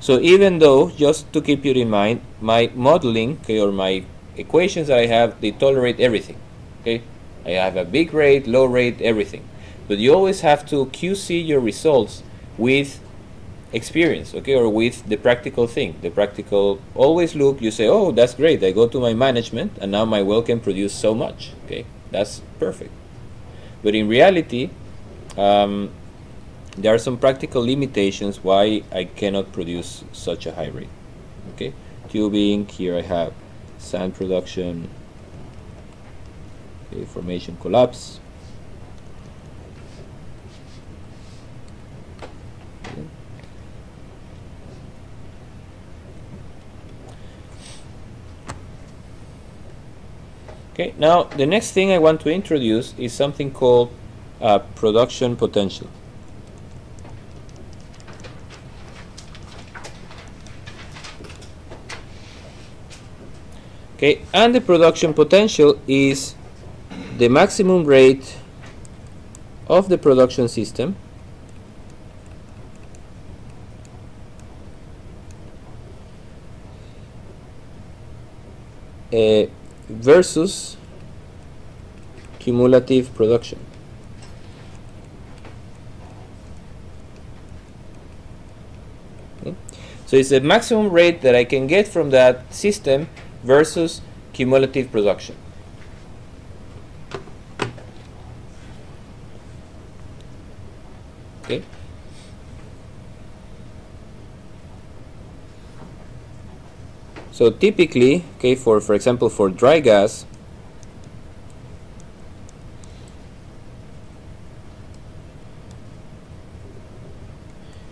So even though just to keep you in mind my modeling okay or my equations that I have they tolerate everything okay? I have a big rate low rate everything. But you always have to QC your results with experience okay or with the practical thing. The practical always look you say oh that's great. I go to my management and now my well can produce so much okay? That's perfect. But in reality um, there are some practical limitations why i cannot produce such a high rate okay? Tubing here i have sand production okay, formation collapse Okay, now the next thing I want to introduce is something called uh, production potential. Okay, and the production potential is the maximum rate of the production system uh, versus cumulative production. So it's the maximum rate that I can get from that system versus cumulative production. Okay. So typically, okay, for for example, for dry gas,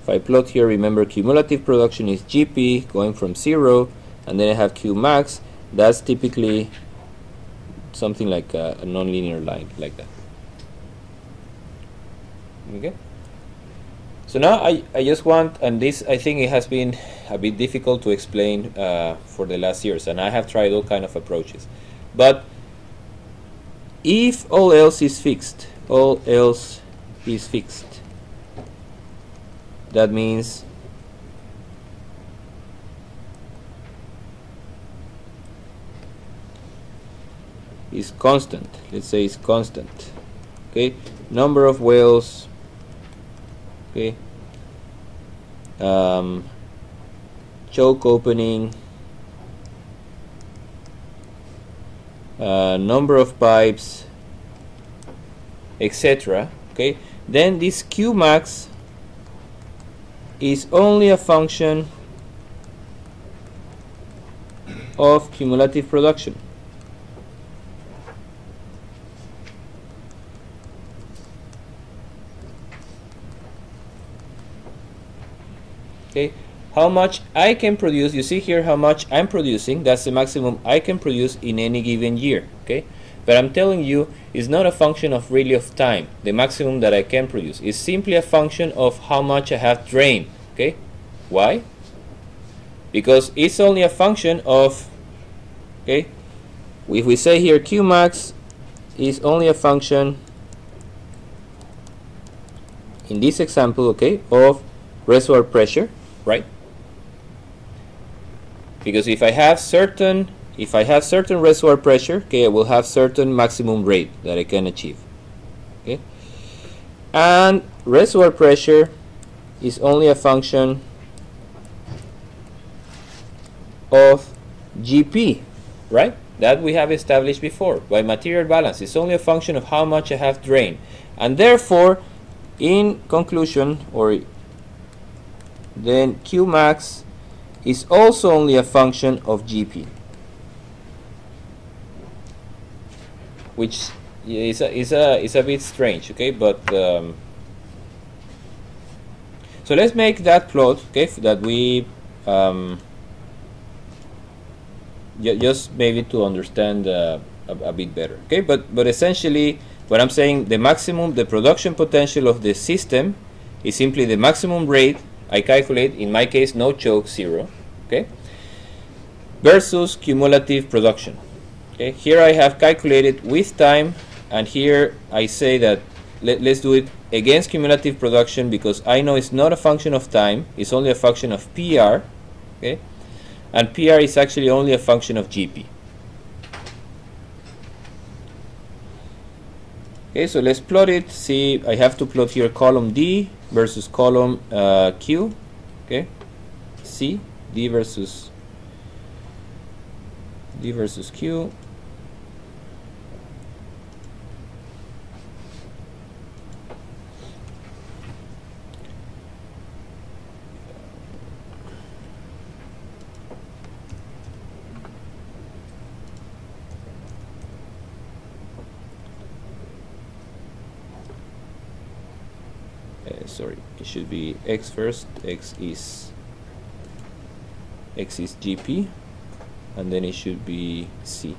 if I plot here, remember cumulative production is GP going from zero, and then I have Q max. That's typically something like a, a nonlinear line like that. Okay. So now I, I just want, and this I think it has been a bit difficult to explain uh, for the last years, and I have tried all kind of approaches. But if all else is fixed, all else is fixed, that means is constant. Let's say it's constant. Okay, number of wells okay. Um, choke opening. Uh, number of pipes etc okay. Then this Q max is only a function of cumulative production. How much I can produce, you see here how much I'm producing, that's the maximum I can produce in any given year. Okay, but I'm telling you it's not a function of really of time, the maximum that I can produce. is simply a function of how much I have drained. Okay, why? Because it's only a function of okay if we say here q max is only a function in this example okay of reservoir pressure right because if I have certain if I have certain reservoir pressure okay I will have certain maximum rate that I can achieve okay and reservoir pressure is only a function of GP right? That we have established before by material balance. It's only a function of how much I have drained. And therefore, in conclusion, or then Q max is also only a function of GP. Which is a, is a, is a bit strange, okay? But um, so let's make that plot, okay, that we um, just maybe to understand uh, a, a, bit better. Okay, but but essentially, what I'm saying, the maximum, the production potential of the system is simply the maximum rate I calculate. In my case, no choke, zero. Okay, versus cumulative production. Okay, here I have calculated with time, and here I say that let, let's do it against cumulative production because I know it's not a function of time; it's only a function of PR. Okay and PR is actually only a function of GP. Okay, so let's plot it. See, I have to plot here column D versus column uh, Q. Okay, C, D versus D versus Q. sorry it should x first x is x is gp and then it should be c.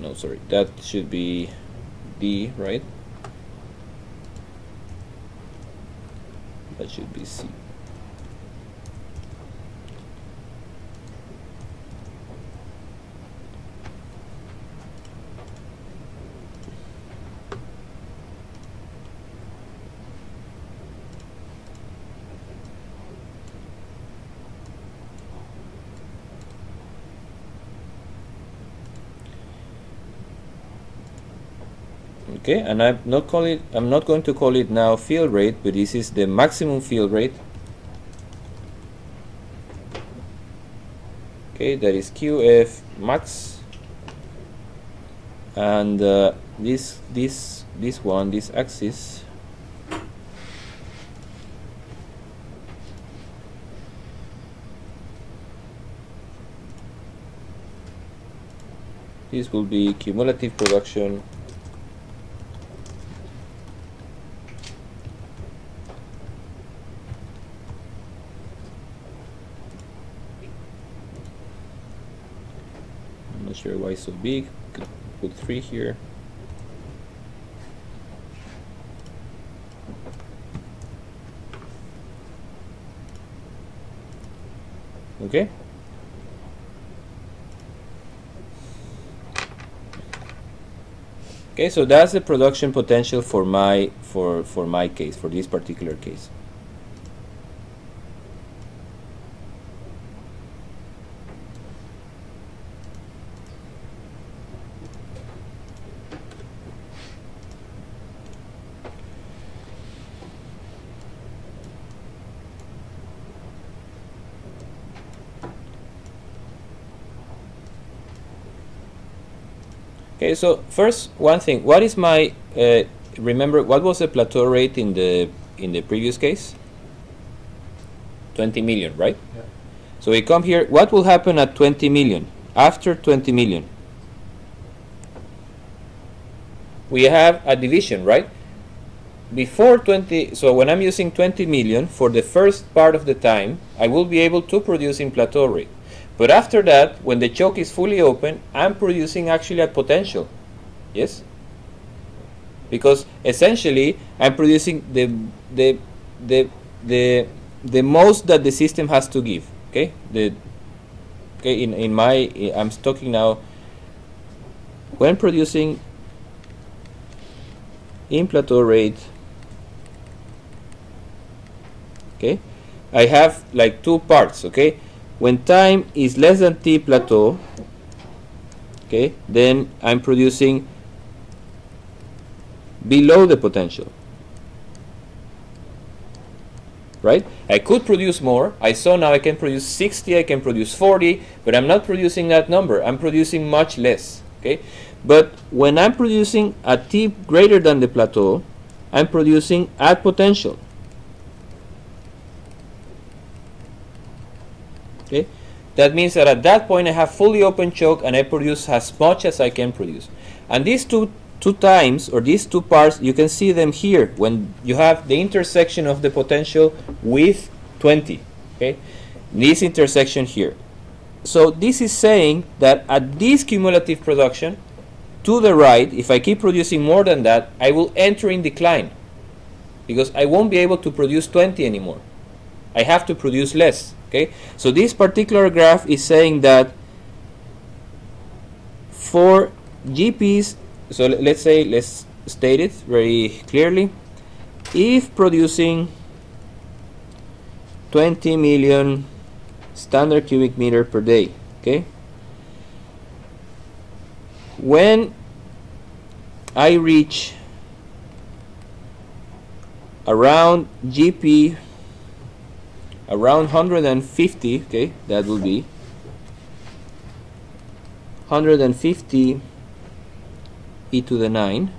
No sorry. That should be d right that should be C. okay and I'm not call it I'm not going to call it now field rate but this is the maximum field rate. Okay that is QF max. And uh, this this this one this axis. This will be cumulative production sure why so big? Could put three here. Okay. Okay so that's the production potential for my for for my case for this particular case Okay, so first one thing, what is my uh, remember what was the plateau rate in the in the previous case? 20 million, right? Yeah. So we come here, what will happen at 20 million? After 20 million? We have a division, right? Before 20, so when I'm using 20 million for the first part of the time, I will be able to produce in plateau rate. But after that, when the choke is fully open, I'm producing actually at potential. Yes? Because essentially, I'm producing the, the, the, the, the most that the system has to give. Okay? The, okay, in, in my, I'm talking now, when producing in plateau rate, okay, I have like two parts, okay? When time is less than t plateau, okay, then I'm producing below the potential. Right? I could produce more. I saw now I can produce 60, I can produce 40, but I'm not producing that number. I'm producing much less. Okay? But when I'm producing at t greater than the plateau, I'm producing at potential. Okay? That means that at that point I have fully open choke and I produce as much as I can produce. And these two two times or these two parts you can see them here when you have the intersection of the potential with 20 okay? This intersection here. So this is saying that at this cumulative production to the right if I keep producing more than that I will enter in decline. Because I won't be able to produce 20 anymore I have to produce less okay? So this particular graph is saying that for GPs so let's say let's state it very clearly. If producing 20 million standard cubic meter per day okay? When I reach around GP around 150 okay that will be. 150 e to the 9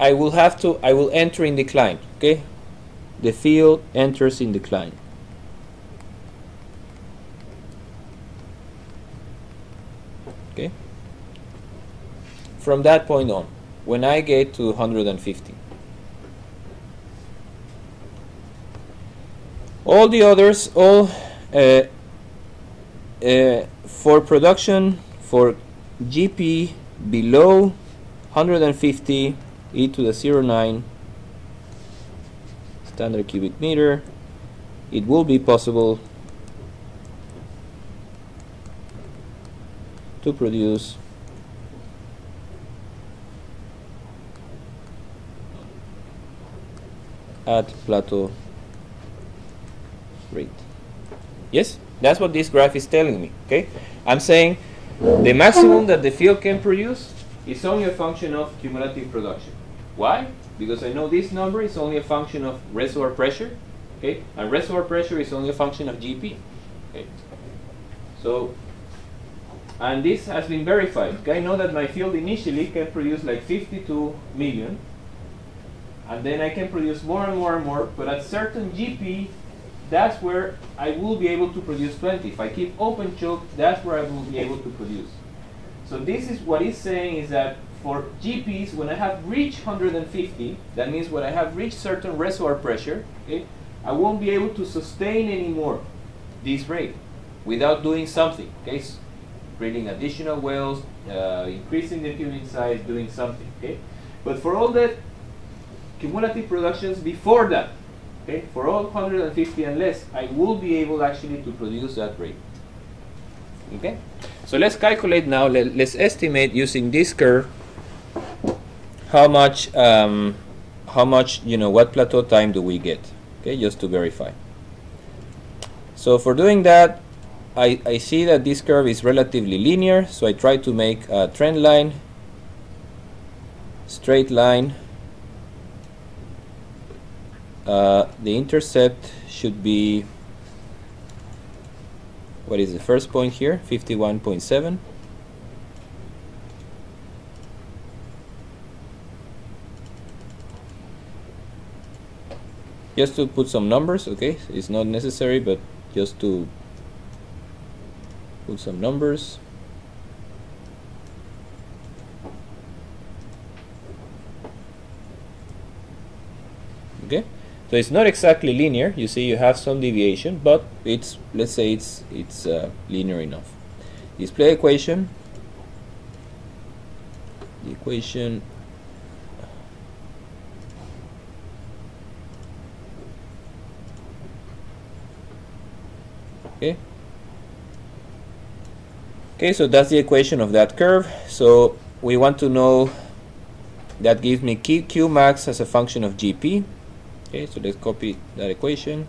I will have to I will enter in decline okay? The field enters in decline. Okay? From that point on when I get to 150 all the others all uh, uh, for production for GP below 150 e to the 09 standard cubic meter it will be possible to produce at plateau rate yes that's what this graph is telling me. Okay, I'm saying the maximum that the field can produce is only a function of cumulative production. Why? Because I know this number is only a function of reservoir pressure. Okay, and reservoir pressure is only a function of GP. Okay, so and this has been verified. Okay, I know that my field initially can produce like 52 million, and then I can produce more and more and more. But at certain GP, that's where I will be able to produce 20. If I keep open choke, that's where I will be able to produce. So this is what it's saying is that for GPs, when I have reached 150, that means when I have reached certain reservoir pressure, okay, I won't be able to sustain anymore this rate without doing something. Okay, so additional wells, uh, increasing the tubing size, doing something. Okay, but for all the cumulative productions before that, Okay, for all 150 and less, I will be able actually to produce that rate. Okay, so let's calculate now. Let, us estimate using this curve how much, um, how much, you know, what plateau time do we get? Okay, just to verify. So for doing that, I, I see that this curve is relatively linear, so I try to make a trend line, straight line, uh, the intercept should be what is the first point here? 51.7 just to put some numbers okay it's not necessary but just to put some numbers okay so it's not exactly linear. You see you have some deviation but it's let's say it's it's uh, linear enough. Display equation. The equation. Okay. Okay so that's the equation of that curve. So we want to know that gives me Q, Q max as a function of GP okay so let's copy that equation.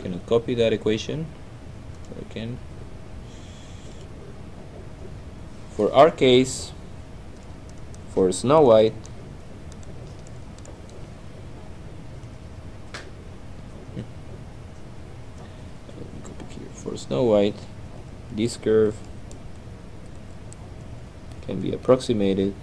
Can copy that equation? I can. For our case for Snow White for Snow White this curve can be approximated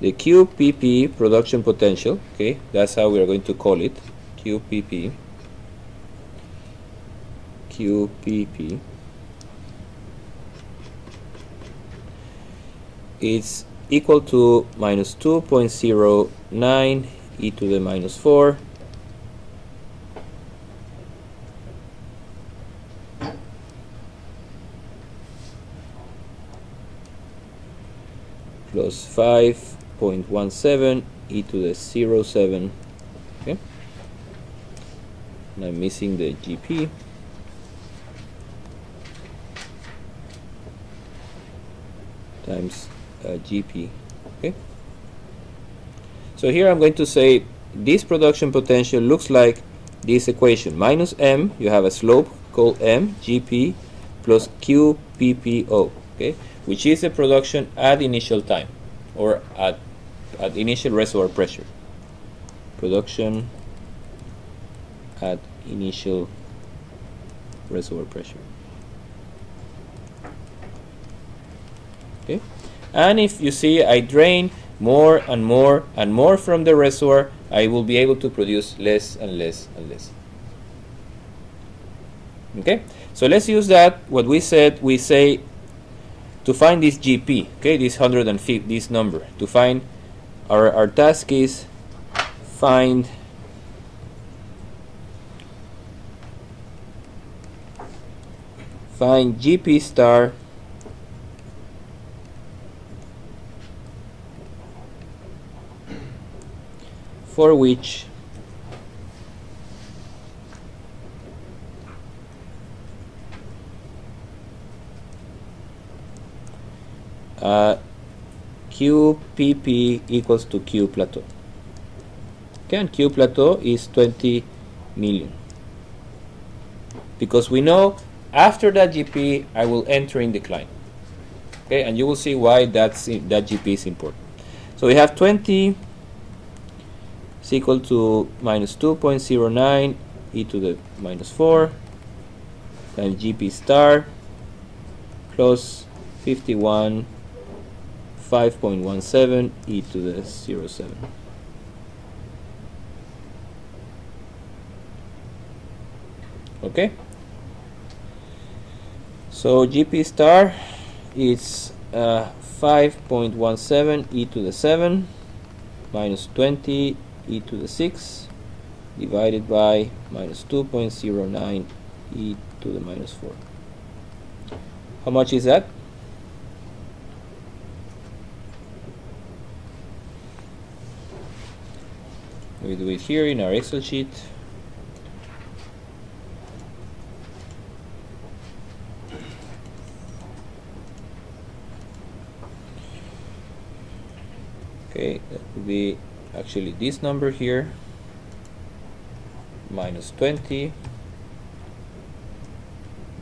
the QPP production potential okay that's how we are going to call it QPP QPP it's equal to minus 2.09 e to the minus 4 plus 5.17 e to the 07 okay. And I'm missing the GP times uh, GP okay. So here I'm going to say this production potential looks like this equation. Minus m you have a slope called m GP plus Q PPO okay which is the production at initial time or at, at initial reservoir pressure. Production at initial reservoir pressure. Okay? And if you see I drain more and more and more from the reservoir I will be able to produce less and less and less. Okay? So let's use that what we said we say to find this GP okay? This 150 this number to find our, our task is find find GP star for which uh, QPP equals to Q plateau. Okay, and Q plateau is 20 million. Because we know after that GP I will enter in decline. Okay, and you will see why that's that GP is important. So we have 20 is equal to minus 2.09 e to the minus 4 times GP star plus 51 5.17 e to the 07. Okay. So GP star is uh, 5.17 e to the 7 minus 20 e to the 6 divided by minus 2.09 e to the minus 4. How much is that? We do it here in our Excel sheet. Okay that would be actually this number here minus 20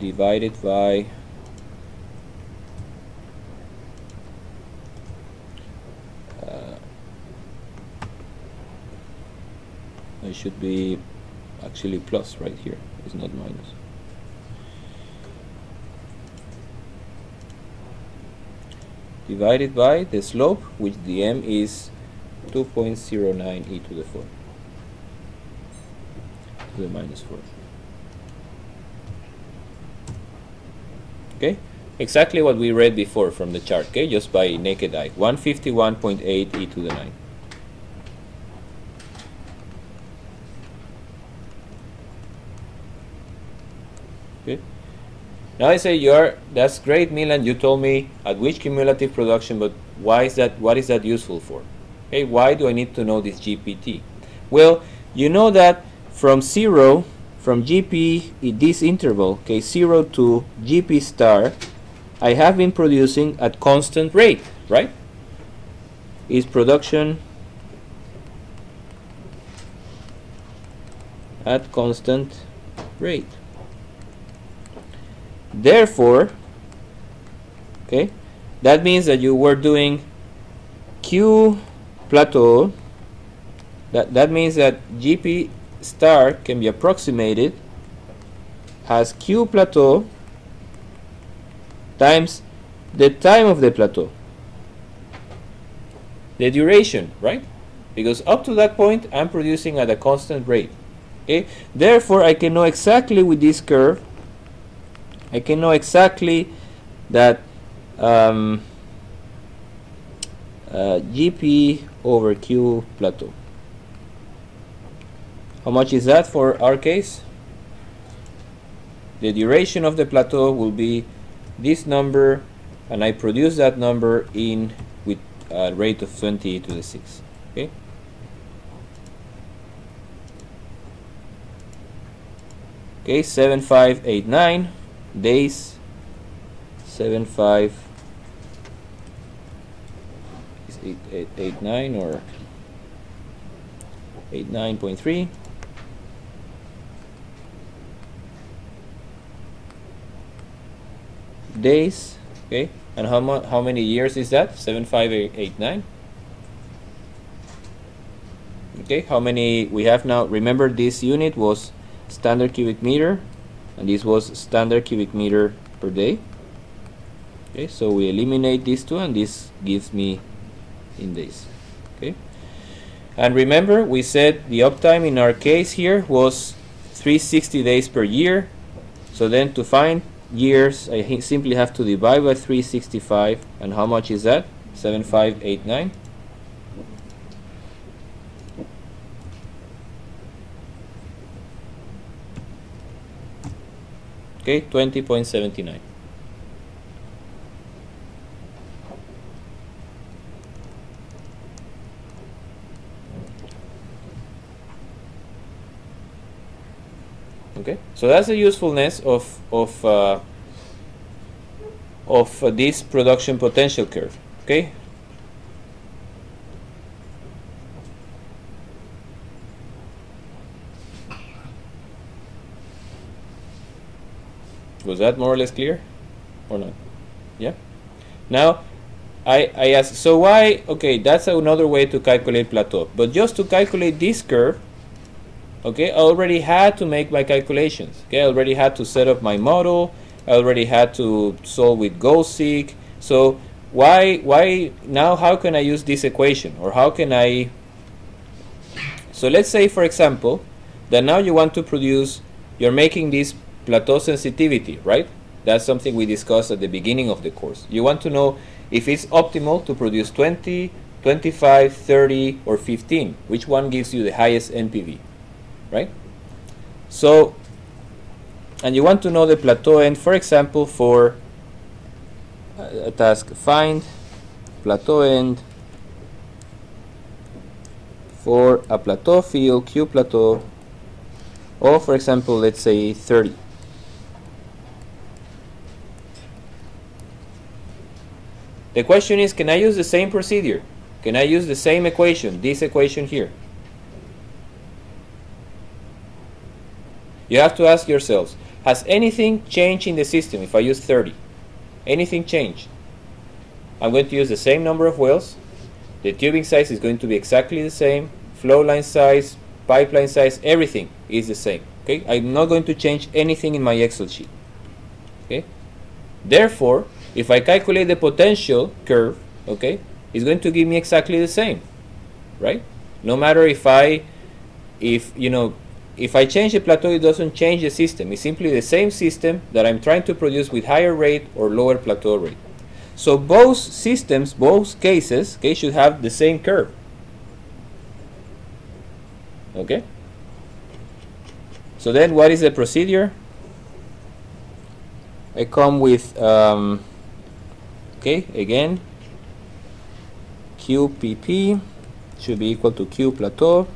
divided by should be actually plus right here. It's not minus. Divided by the slope, which the m is 2.09 e to the 4 to the minus 4. Okay, exactly what we read before from the chart, okay, just by naked eye. 151.8 e to the 9. Now I say you're that's great Milan you told me at which cumulative production but why is that what is that useful for? Okay, why do I need to know this GPT? Well, you know that from 0 from GP in this interval, okay, 0 to GP star, I have been producing at constant rate, right? Is production at constant rate. Therefore, okay, that means that you were doing Q plateau. That, that means that GP star can be approximated as Q plateau times the time of the plateau. The duration, right? Because up to that point, I'm producing at a constant rate. Okay? Therefore, I can know exactly with this curve I can know exactly that um, uh, GP over Q plateau. How much is that for our case? The duration of the plateau will be this number and I produce that number in with a rate of 20 to the 6. Okay? Okay, 7589 days 7 5 is 8, 8, 8 9 or 8 9.3 days okay and how much how many years is that? 7 5 8, 8 9 okay how many we have now? Remember this unit was standard cubic meter and this was standard cubic meter per day. Okay so we eliminate these two and this gives me in days. Okay. And remember we said the uptime in our case here was 360 days per year. So then to find years I simply have to divide by 365 and how much is that? 7589 okay 20.79 okay so that's the usefulness of of uh, of uh, this production potential curve. Okay Was that more or less clear? Or not? Yeah? Now, I, I ask, so why, okay, that's another way to calculate plateau. But just to calculate this curve, okay, I already had to make my calculations. Okay, I already had to set up my model. I already had to solve with goal seek. So why, why, now how can I use this equation? Or how can I, so let's say, for example, that now you want to produce, you're making this plateau sensitivity, right? That's something we discussed at the beginning of the course. You want to know if it's optimal to produce 20, 25, 30, or 15. Which one gives you the highest NPV, right? So, and you want to know the plateau end, for example, for uh, a task find plateau end for a plateau field, Q plateau, or for example, let's say 30. The question is, can I use the same procedure? Can I use the same equation, this equation here? You have to ask yourselves, has anything changed in the system if I use 30? Anything changed? I'm going to use the same number of wells. The tubing size is going to be exactly the same. Flow line size, pipeline size, everything is the same. Okay, I'm not going to change anything in my Excel sheet. Okay, therefore, if I calculate the potential curve, okay, it's going to give me exactly the same, right? No matter if I, if you know, if I change the plateau, it doesn't change the system. It's simply the same system that I'm trying to produce with higher rate or lower plateau rate. So both systems, both cases, okay, should have the same curve. Okay? So then what is the procedure? I come with, um, okay, again, QPP should be equal to Q plateau.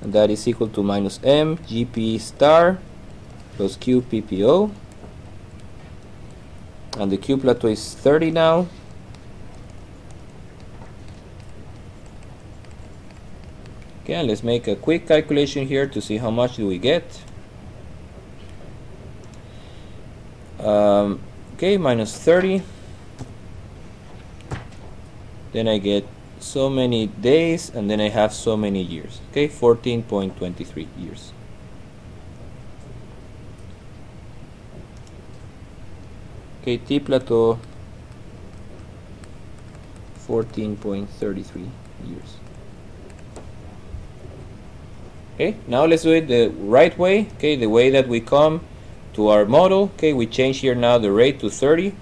And that is equal to minus M GP star plus Q PPO and the Q plateau is 30 now. Okay let's make a quick calculation here to see how much do we get. Um, okay minus 30 then I get so many days and then I have so many years. Okay 14.23 years. Okay T plateau 14.33 years. Okay now let's do it the right way. Okay the way that we come to our model. Okay we change here now the rate to 30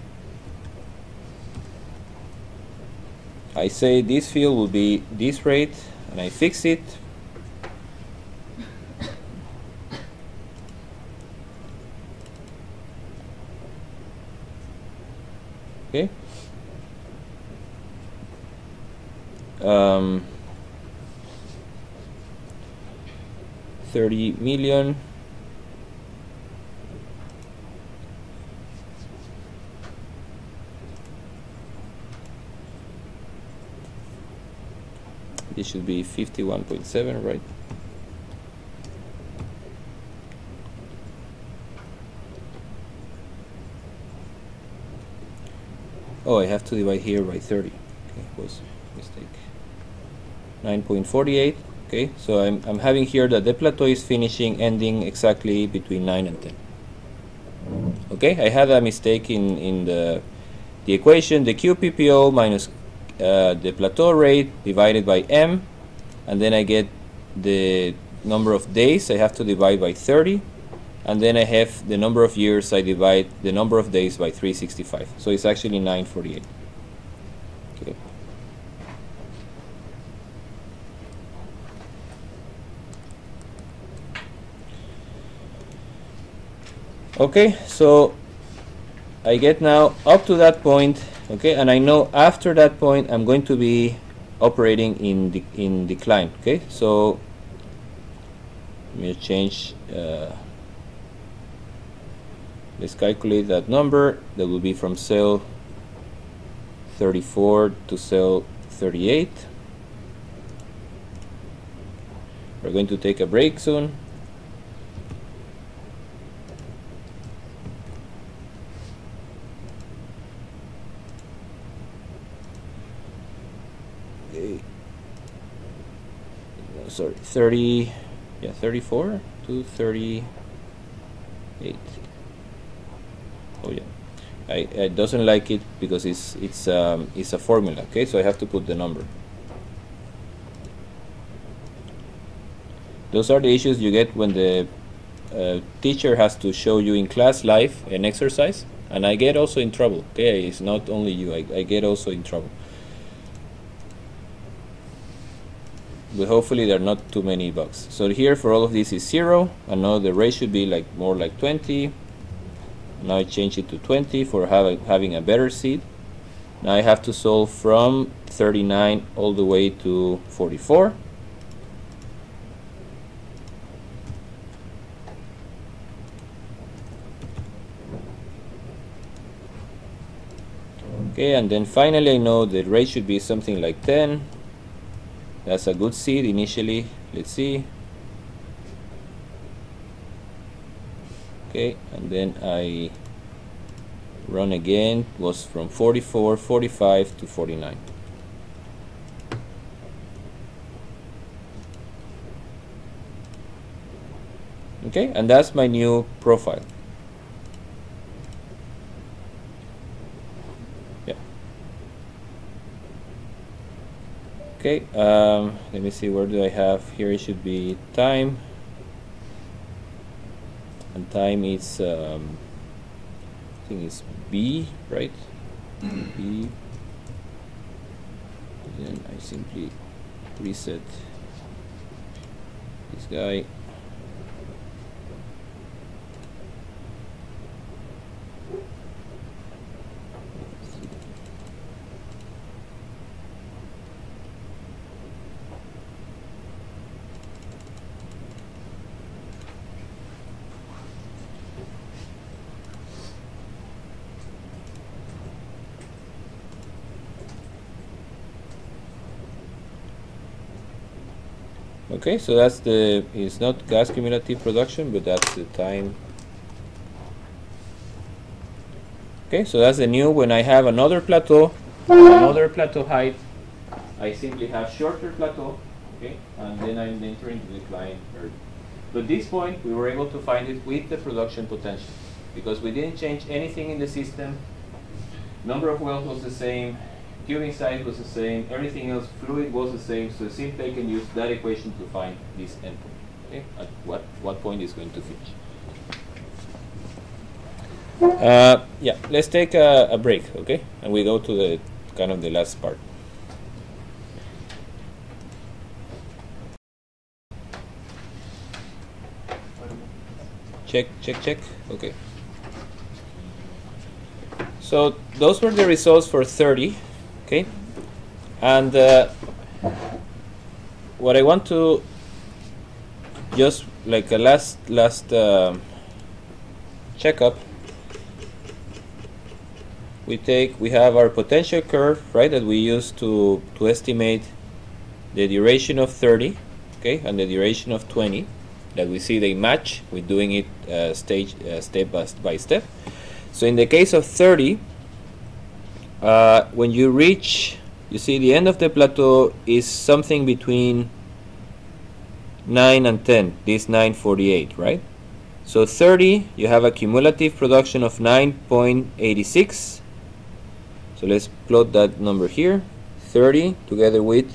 I say this field will be this rate and I fix it. Okay. Um, 30 million this should be 51.7 right? Oh I have to divide here by 30 okay was mistake. 9.48 okay so I'm, I'm having here that the plateau is finishing ending exactly between 9 and 10 okay I had a mistake in in the the equation the QPPO minus uh, the plateau rate divided by m and then I get the number of days I have to divide by 30 and then I have the number of years I divide the number of days by 365 so it's actually 948 okay. Okay so I get now up to that point okay and I know after that point I'm going to be operating in de in decline okay? So let me change uh, let's calculate that number. That will be from cell 34 to cell 38 we're going to take a break soon sorry 30 yeah 34 to 38 oh yeah. I, I doesn't like it because it's it's um, it's a formula okay? So I have to put the number. Those are the issues you get when the uh, teacher has to show you in class live an exercise and I get also in trouble okay? It's not only you I, I get also in trouble but hopefully there are not too many bugs. So here for all of this is 0, and now the rate should be like more like 20. Now I change it to 20 for have, having a better seed. Now I have to solve from 39 all the way to 44. Okay, and then finally I know the rate should be something like 10 that's a good seed initially. Let's see. Okay and then I run again. Was from 44 45 to 49 okay and that's my new profile. Okay, um, let me see, where do I have, here it should be time. And time is, um, I think it's B, right? B. Then I simply reset this guy. Okay, so that's the, it's not gas cumulative production, but that's the time. Okay, so that's the new, when I have another plateau, another plateau height, I simply have shorter plateau, okay, and then I'm entering the decline curve. But this point, we were able to find it with the production potential, because we didn't change anything in the system, number of wells was the same, Tubing size was the same, everything else, fluid was the same, so simply I can use that equation to find this endpoint. Okay, at what, what point is going to finish. Uh, yeah, let's take a, a break, okay? And we go to the kind of the last part. Check, check, check. Okay. So those were the results for 30 okay. And uh, what I want to just like a last last uh, checkup. We take we have our potential curve right that we use to to estimate the duration of 30 okay and the duration of 20 that we see they match. We're doing it uh, stage uh, step by step. So in the case of 30 uh, when you reach, you see the end of the plateau is something between 9 and 10, this 948, right? So 30, you have a cumulative production of 9.86. So let's plot that number here. 30 together with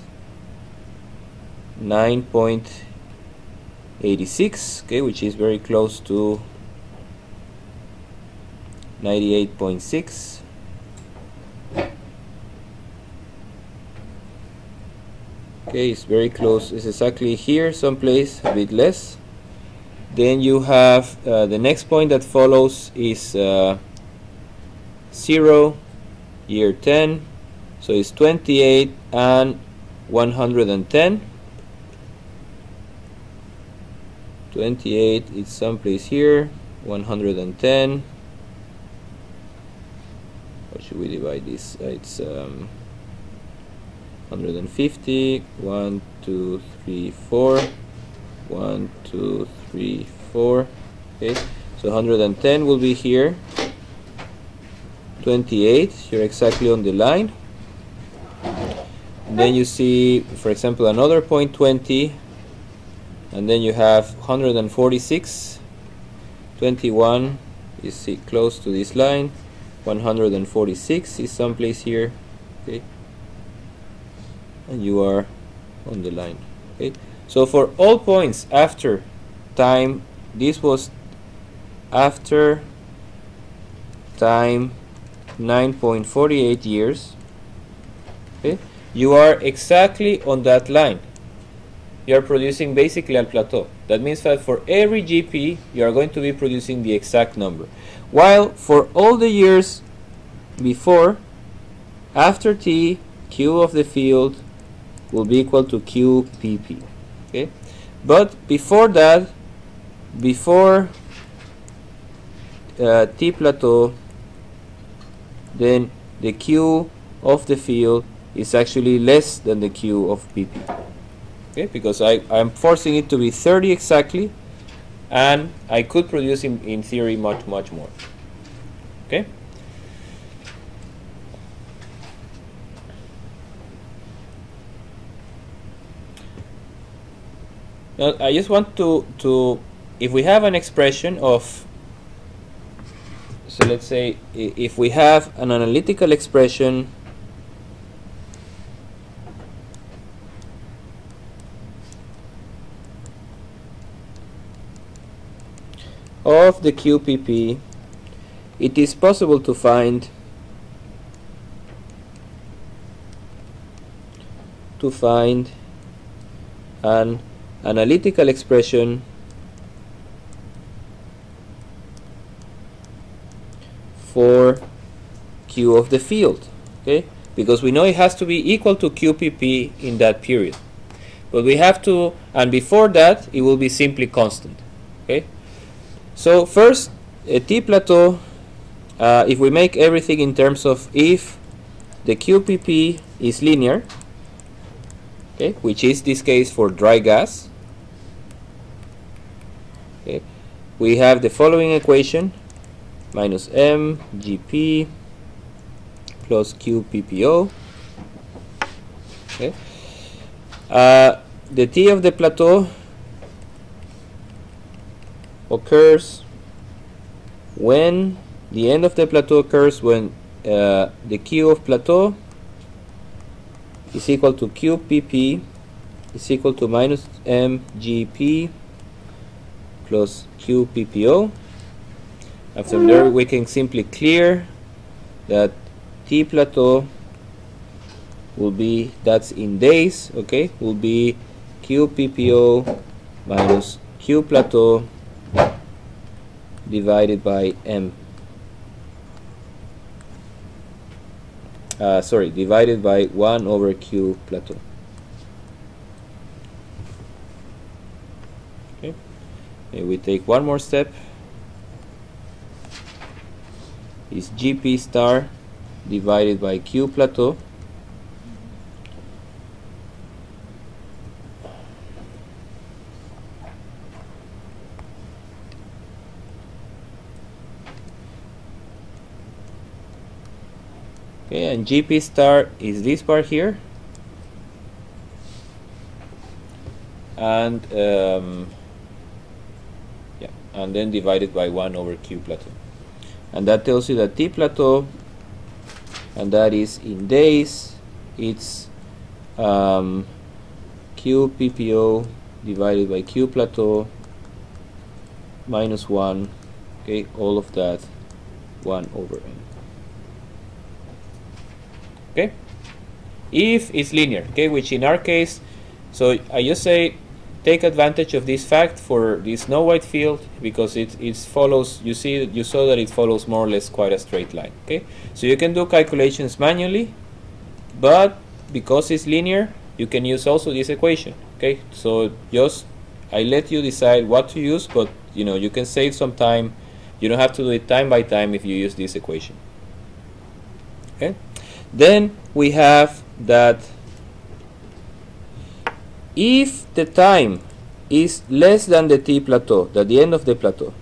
9.86, okay, which is very close to 98.6. okay it's very close. It's exactly here someplace a bit less. Then you have uh, the next point that follows is uh, 0 year 10 so it's 28 and 110 28 is someplace here 110 how should we divide this? It's um, 150 1 2 3 4 1 2 3 4 okay so 110 will be here. 28 you're exactly on the line. And then you see for example another point 20 and then you have 146 21 you see close to this line. 146 is someplace here. Okay and you are on the line okay? So for all points after time this was after time 9.48 years okay? You are exactly on that line. You are producing basically a plateau. That means that for every GP you are going to be producing the exact number. While for all the years before after T Q of the field will be equal to QPP. Okay, but before that, before uh, T plateau, then the Q of the field is actually less than the Q of PP. Okay, because I, I'm forcing it to be 30 exactly, and I could produce in, in theory much, much more. Okay. Now, I just want to to if we have an expression of so let's say if we have an analytical expression of the QPP it is possible to find to find an analytical expression for Q of the field okay because we know it has to be equal to QPP in that period but we have to and before that it will be simply constant okay so first a T plateau uh, if we make everything in terms of if the QPP is linear okay, which is this case for dry gas. Okay, we have the following equation minus m gp plus q ppo. Okay, uh, the t of the plateau occurs when the end of the plateau occurs when uh, the q of plateau is equal to QPP is equal to minus MGP plus QPPO. From there we can simply clear that T plateau will be, that's in days, okay, will be QPPO minus Q plateau divided by M. uh, sorry divided by 1 over q plateau okay and we take one more step? Is gp star divided by q plateau? Okay and GP star is this part here. And um, and then divided by 1 over Q plateau. And that tells you that T plateau and that is in days it's um, Q PPO divided by Q plateau minus 1 okay all of that 1 over n. Okay? If it's linear okay which in our case so I just say take advantage of this fact for this snow white field because it, it follows you see you saw that it follows more or less quite a straight line okay? So you can do calculations manually but because it's linear you can use also this equation okay? So just I let you decide what to use but you know you can save some time. You don't have to do it time by time if you use this equation okay? Then we have that if the time is less than the t plateau, at the end of the plateau,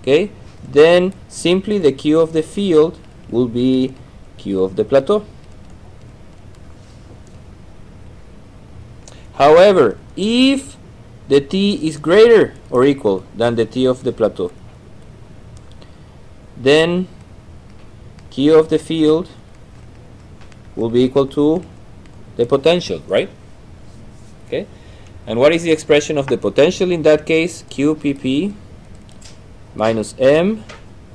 okay, then simply the q of the field will be q of the plateau. However, if the t is greater or equal than the t of the plateau, then Q of the field will be equal to the potential, right? Okay. And what is the expression of the potential in that case? QPP minus M,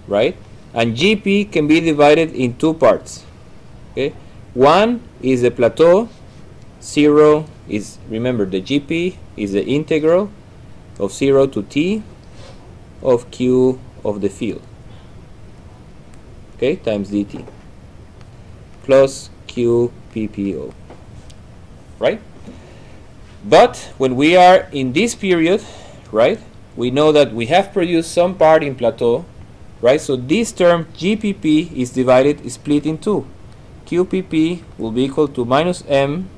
right? And GP can be divided in two parts. Okay. One is the plateau. Zero is, remember, the GP is the integral of 0 to t of Q of the field okay times dt plus qppo right? But when we are in this period right we know that we have produced some part in plateau right? So this term gpp is divided is split in two. Qpp will be equal to minus m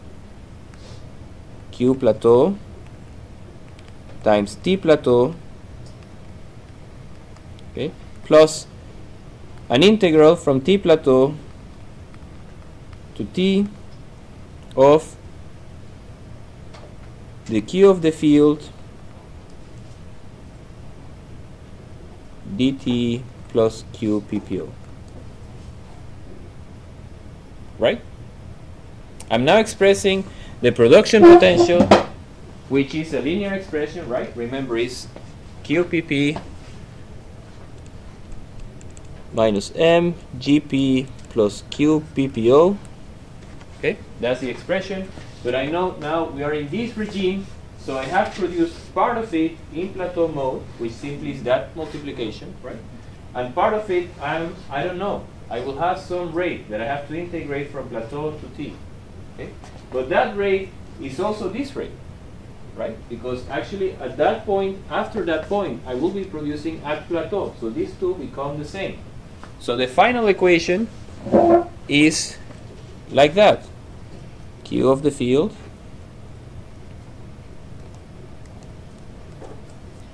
q plateau times t plateau okay plus an integral from t plateau to t of the key of the field dt plus qppo. Right? I'm now expressing the production potential, which is a linear expression, right? Remember, is qpp minus m gp plus qppo. Okay, that's the expression. But I know now we are in this regime, so I have produced part of it in plateau mode, which simply is that multiplication, right? And part of it, I'm, I don't know. I will have some rate that I have to integrate from plateau to t. Okay? But that rate is also this rate, right? Because actually at that point, after that point, I will be producing at plateau. So these two become the same. So the final equation is like that. Q of the field.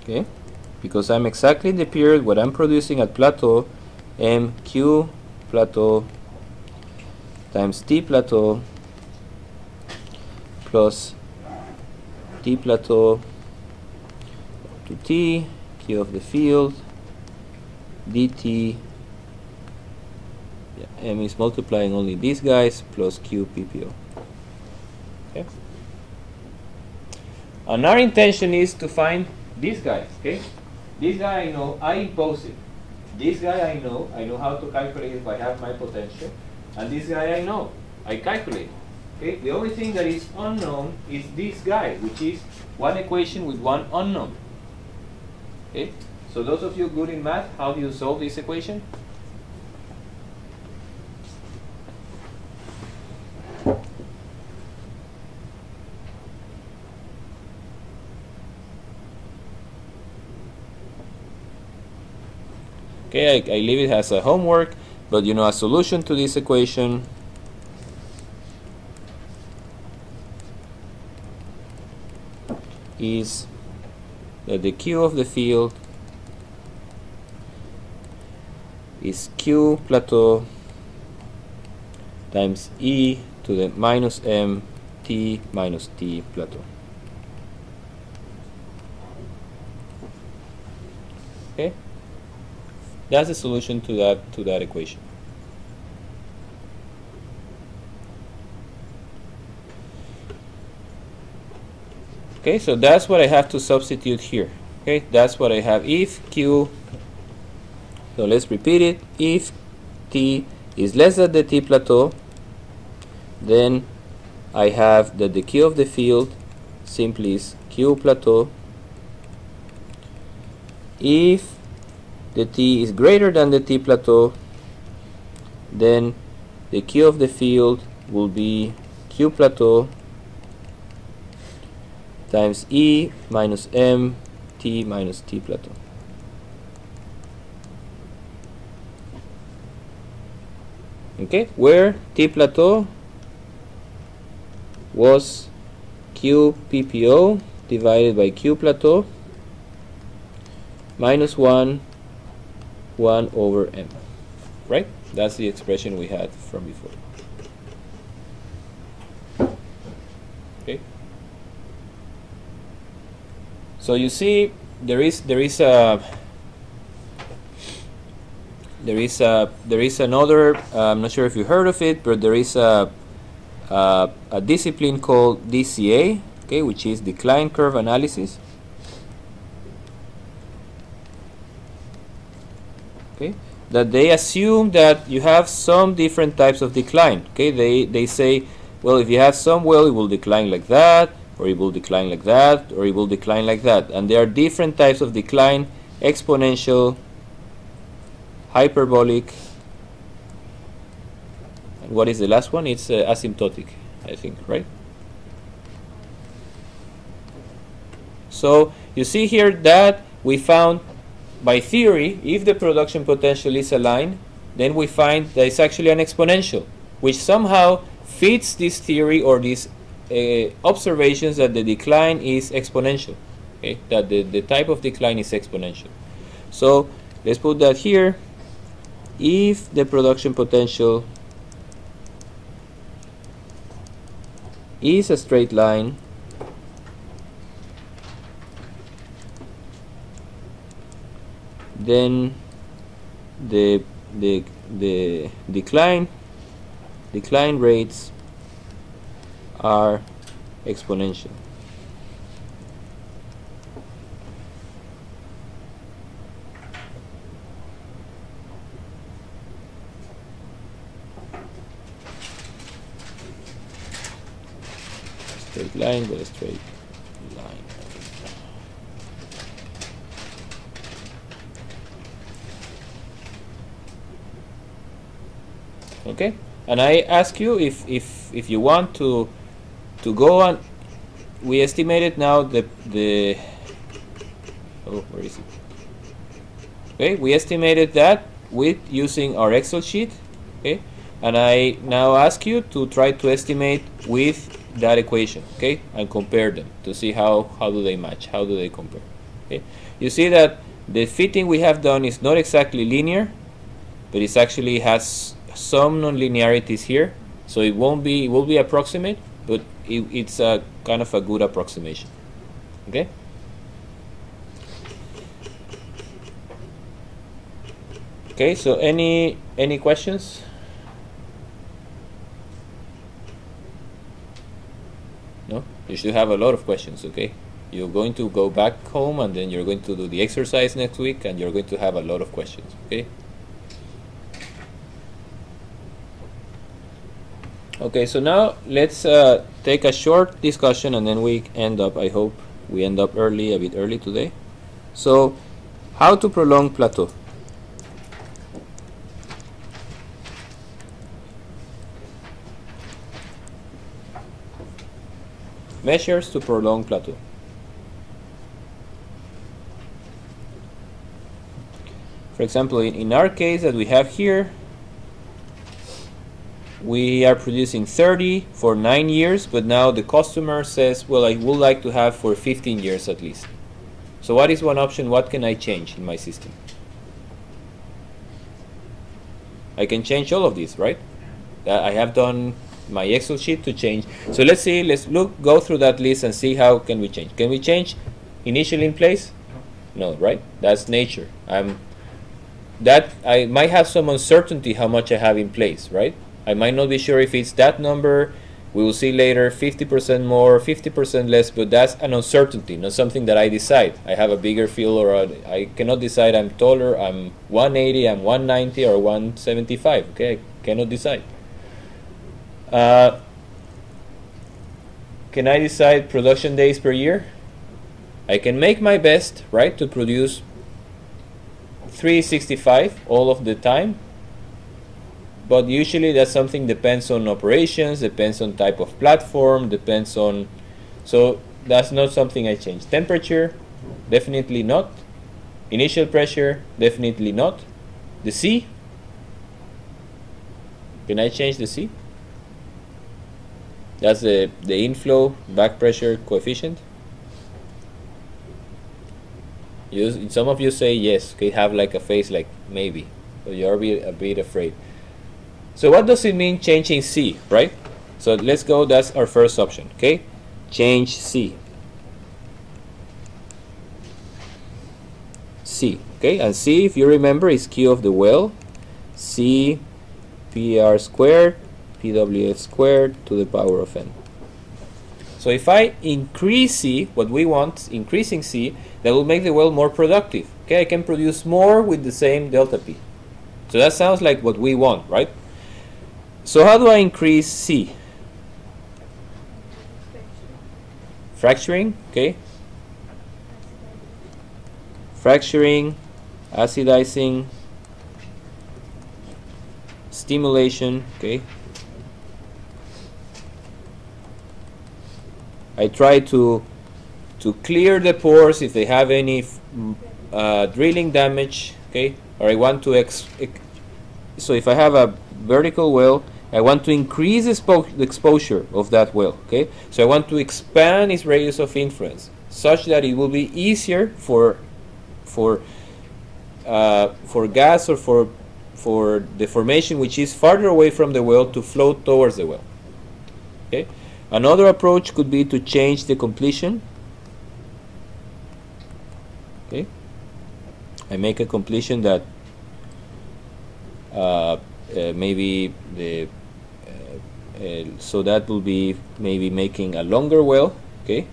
Okay, because I'm exactly in the period what I'm producing at plateau, MQ plateau times T plateau plus T plateau to T, Q of the field, dt, yeah, M is multiplying only these guys plus Q PPO. Okay. And our intention is to find these guys, okay? This guy I know, I impose it. This guy I know, I know how to calculate if I have my potential. And this guy I know, I calculate. Okay? The only thing that is unknown is this guy, which is one equation with one unknown. Okay? So those of you good in math, how do you solve this equation? Okay, I, I leave it as a homework, but you know a solution to this equation is that the Q of the field is Q plateau times E to the minus M T minus T plateau. That's the solution to that to that equation. Okay, so that's what I have to substitute here. Okay, that's what I have if Q, so let's repeat it, if T is less than the T plateau, then I have that the Q of the field simply is Q plateau. If the T is greater than the T plateau, then the Q of the field will be Q plateau times E minus M T minus T plateau. Okay, where T plateau was Q PPO divided by Q plateau minus 1 1 over M. Right? That's the expression we had from before. Okay. So you see, there is there is a there is a there is another. I'm not sure if you heard of it, but there is a a discipline called DCA, okay, which is decline curve analysis. Okay, that they assume that you have some different types of decline. Okay, they they say, well, if you have some well, it will decline like that or it will decline like that, or it will decline like that. And there are different types of decline, exponential, hyperbolic, and what is the last one? It's uh, asymptotic, I think, right? So you see here that we found by theory, if the production potential is aligned, then we find that it's actually an exponential, which somehow fits this theory or these uh, observations that the decline is exponential. Okay, that the, the type of decline is exponential. So let's put that here. If the production potential is a straight line, then the the the decline decline rates are exponential. Straight line, but a straight line. Okay, and I ask you if if if you want to to go on. We estimated now the the. Oh, where is it? Okay, we estimated that with using our Excel sheet. Okay, and I now ask you to try to estimate with that equation. Okay, and compare them to see how how do they match, how do they compare. Okay, you see that the fitting we have done is not exactly linear, but it actually has some nonlinearities here, so it won't be it will be approximate, but it, it's a kind of a good approximation. Okay. Okay. So any any questions? No, you should have a lot of questions. Okay. You're going to go back home and then you're going to do the exercise next week and you're going to have a lot of questions. Okay. Okay, so now let's uh, take a short discussion and then we end up, I hope we end up early, a bit early today. So, how to prolong plateau? Measures to prolong plateau. For example, in, in our case that we have here, we are producing 30 for 9 years but now the customer says well I would like to have for 15 years at least. So what is one option? What can I change in my system? I can change all of these right? Uh, I have done my Excel sheet to change. So let's see let's look go through that list and see how can we change. Can we change initially in place? No right? That's nature. I'm that I might have some uncertainty how much I have in place right I might not be sure if it's that number. We will see later 50% more, 50% less, but that's an uncertainty, not something that I decide. I have a bigger feel or a, I cannot decide I'm taller, I'm 180, I'm 190 or 175. Okay, I cannot decide. Uh, can I decide production days per year? I can make my best, right, to produce 365 all of the time but usually that something depends on operations depends on type of platform depends on so that's not something I change. Temperature definitely not. Initial pressure definitely not. The C can I change the C that's the the inflow back pressure coefficient. You, some of you say yes okay have like a face like maybe but you're a bit, a bit afraid so what does it mean changing C, right? So let's go, that's our first option, okay? Change C. C, okay? And C, if you remember, is Q of the well. C PR squared, PWF squared to the power of N. So if I increase C, what we want, increasing C, that will make the well more productive. Okay, I can produce more with the same delta P. So that sounds like what we want, right? So how do I increase C? Fracturing, okay. Fracturing, acidizing, stimulation, okay. I try to to clear the pores if they have any uh, drilling damage, okay. Or I want to ex, ex so if I have a vertical well I want to increase the, expo the exposure of that well. Okay, so I want to expand its radius of influence such that it will be easier for for uh, for gas or for for the formation which is farther away from the well to flow towards the well. Okay, another approach could be to change the completion. Okay, I make a completion that uh, maybe the uh, uh, so that will be maybe making a longer well okay?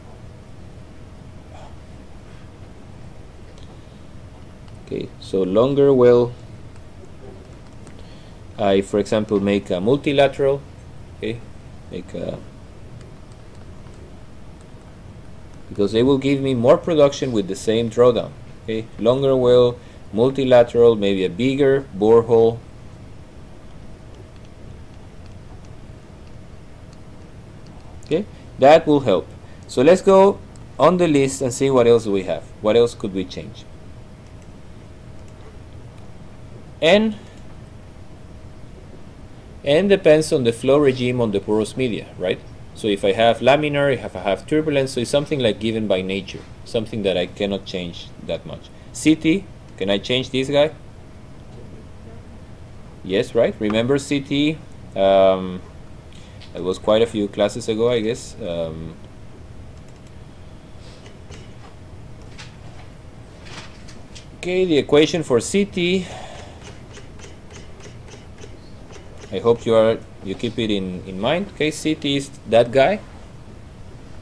Okay so longer well I for example make a multilateral okay? Make a because they will give me more production with the same drawdown okay? Longer well multilateral maybe a bigger borehole okay? That will help. So let's go on the list and see what else we have. What else could we change? N n depends on the flow regime on the porous media right? So if I have laminar if I have turbulence so it's something like given by nature something that I cannot change that much. CT can I change this guy? Yes right? Remember CT um, it was quite a few classes ago, I guess. Um, okay, the equation for CT. I hope you are you keep it in in mind. Okay, CT is that guy.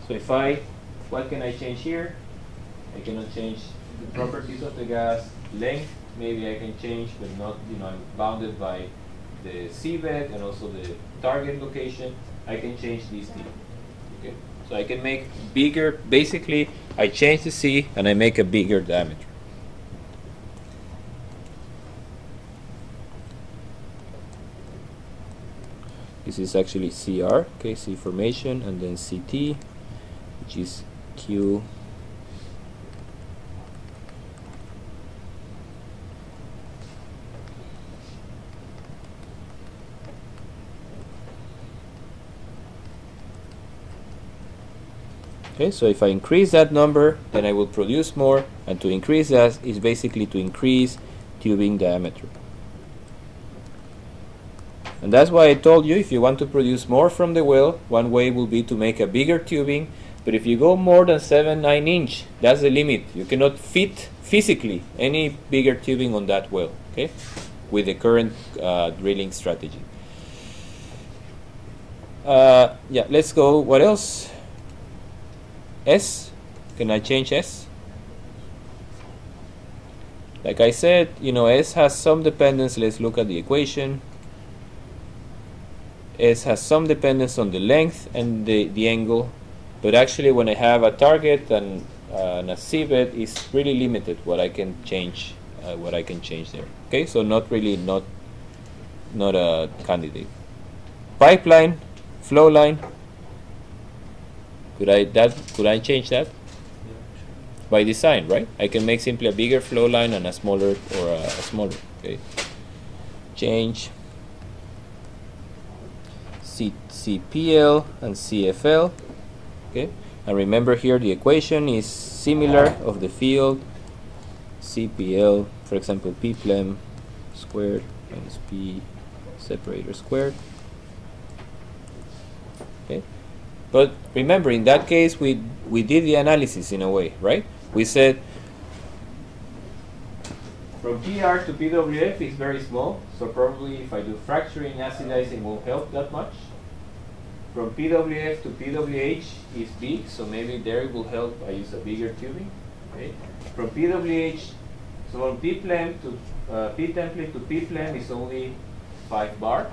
So if I, what can I change here? I cannot change the properties of the gas length. Maybe I can change, but not you know I'm bounded by the seabed and also the target location, I can change these things. Okay? So I can make bigger, basically I change the C and I make a bigger diameter. This is actually CR, okay, C formation, and then CT, which is Q Okay, so if I increase that number, then I will produce more, and to increase that is basically to increase tubing diameter. And that's why I told you if you want to produce more from the well, one way will be to make a bigger tubing, but if you go more than 7, 9 inch, that's the limit. You cannot fit physically any bigger tubing on that well, okay, with the current uh, drilling strategy. Uh, yeah, let's go, what else? S, can I change S? Like I said, you know, S has some dependence. Let's look at the equation. S has some dependence on the length and the, the angle, but actually when I have a target and, uh, and a seabed, it's really limited what I can change, uh, what I can change there. Okay, so not really not not a candidate. Pipeline, flow line, could I that could I change that? By design, right? I can make simply a bigger flow line and a smaller or a, a smaller. Okay. Change C CPL and CFL. Okay. And remember here the equation is similar of the field CPL, for example, P plem squared minus P separator squared. Okay. But remember, in that case, we, we did the analysis in a way, right? We said from PR to PWF is very small, so probably if I do fracturing, acidizing won't help that much. From PWF to PWH is big, so maybe there it will help. I use a bigger tubing. Okay. From PWH, so from P plem to uh, P template to P plem is only five bar.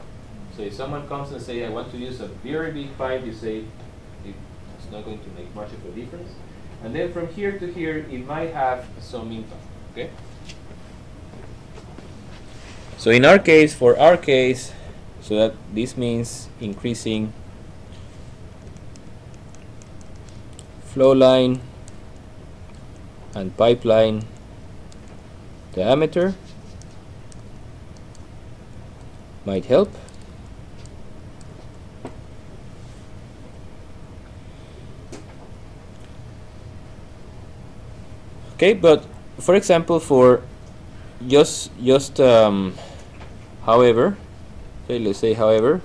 So if someone comes and say I want to use a very big pipe, you say not going to make much of a difference. And then from here to here, it might have some impact. Okay. So in our case, for our case, so that this means increasing flow line and pipeline diameter might help. Okay, but for example, for just just um, however, okay, let's say however,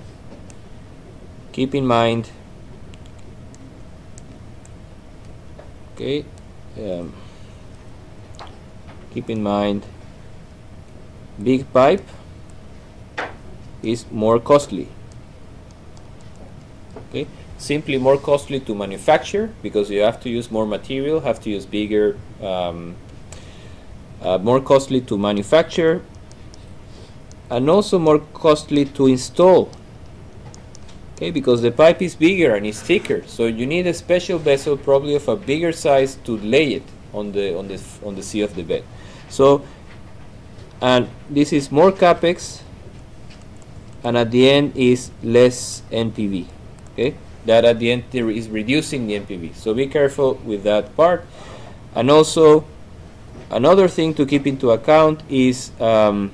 keep in mind. Okay, um, keep in mind big pipe is more costly okay simply more costly to manufacture because you have to use more material have to use bigger um, uh, more costly to manufacture and also more costly to install. Okay because the pipe is bigger and it's thicker so you need a special vessel probably of a bigger size to lay it on the on the on the sea of the bed. So and this is more capex and at the end is less NPV okay? That at the end is reducing the NPV so be careful with that part and also another thing to keep into account is um,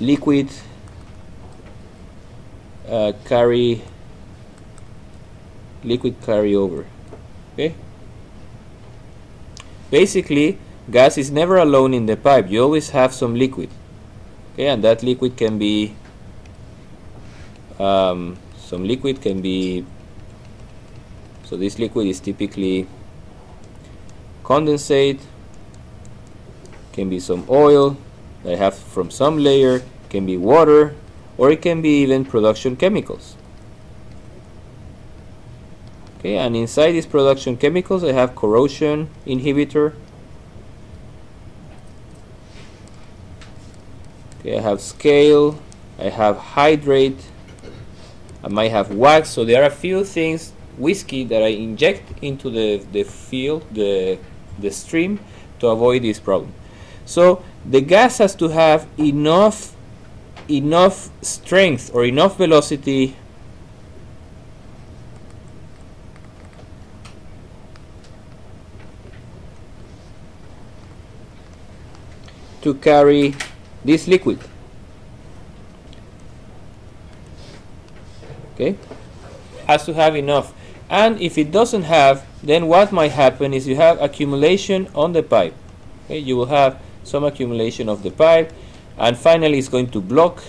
liquid uh, carry liquid carryover okay? Basically gas is never alone in the pipe. You always have some liquid okay? And that liquid can be um, some liquid can be so this liquid is typically condensate can be some oil that I have from some layer can be water or it can be even production chemicals. Okay and inside these production chemicals I have corrosion inhibitor. Okay I have scale I have hydrate I might have wax. So there are a few things whiskey that I inject into the, the field the, the stream to avoid this problem. So the gas has to have enough enough strength or enough velocity to carry this liquid. Okay? Has to have enough and if it doesn't have then what might happen is you have accumulation on the pipe. Okay you will have some accumulation of the pipe and finally it's going to block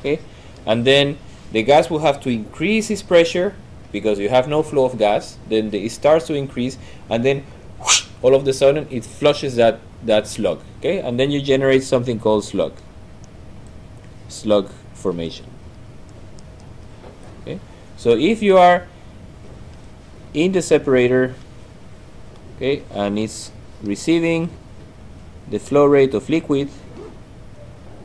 okay? And then the gas will have to increase its pressure because you have no flow of gas then the, it starts to increase and then whoosh, all of a sudden it flushes that that slug okay? And then you generate something called slug. Slug formation. Okay? So if you are in the separator okay and it's receiving the flow rate of liquid.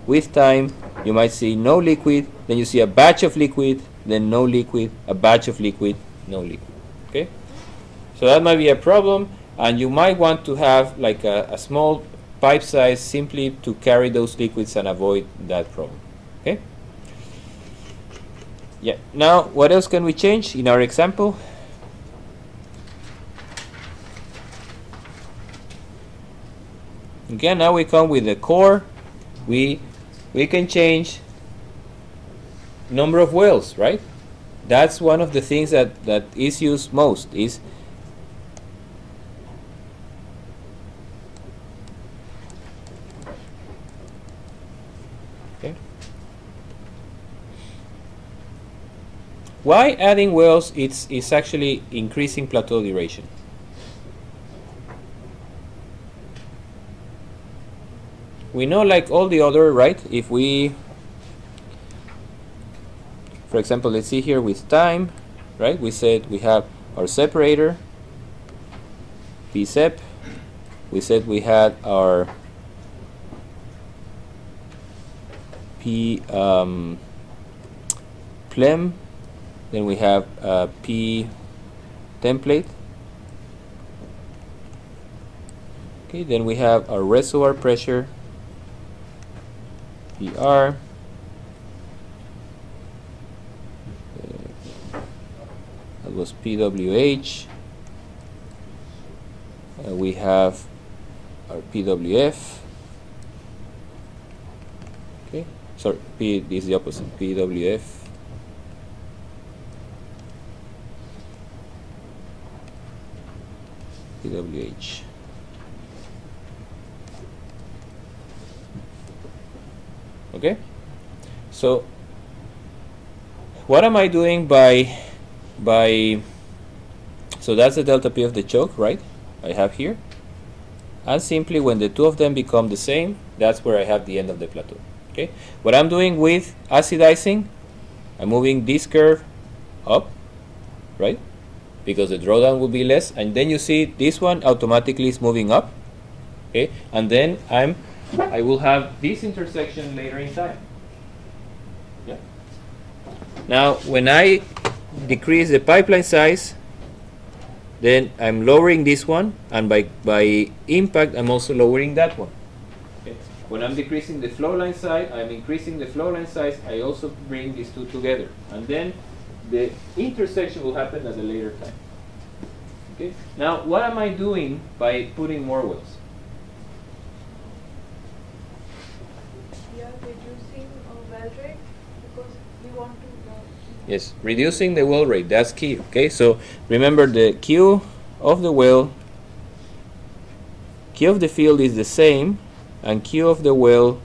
With time you might see no liquid then you see a batch of liquid then no liquid a batch of liquid no liquid okay? So that might be a problem and you might want to have like a, a small pipe size simply to carry those liquids and avoid that problem okay? Yeah now what else can we change in our example again now we come with the core. We we can change number of wells right? That's one of the things that that is used most is why adding wells is actually increasing plateau duration we know like all the other right? If we for example let's see here with time right? We said we have our separator psep we said we had our p um, plem. Then we have a p template. Okay then we have our reservoir pressure PR. That was PWH. Uh, we have our PWF. Okay, sorry, P this is the opposite. PWF. PWH. Okay so what am I doing by by so that's the delta P of the choke right I have here and simply when the two of them become the same, that's where I have the end of the plateau. Okay, what I'm doing with acidizing, I'm moving this curve up, right? Because the drawdown will be less, and then you see this one automatically is moving up. Okay, and then I'm I will have this intersection later in time. Yeah. Now, when I decrease the pipeline size, then I'm lowering this one, and by, by impact, I'm also lowering that one. Okay. When I'm decreasing the flow line size, I'm increasing the flow line size, I also bring these two together. And then the intersection will happen at a later time. Okay. Now, what am I doing by putting more wells? We are reducing uh, well Yes, reducing the well rate, that's key. Okay, so remember the Q of the well, Q of the field is the same, and Q of the well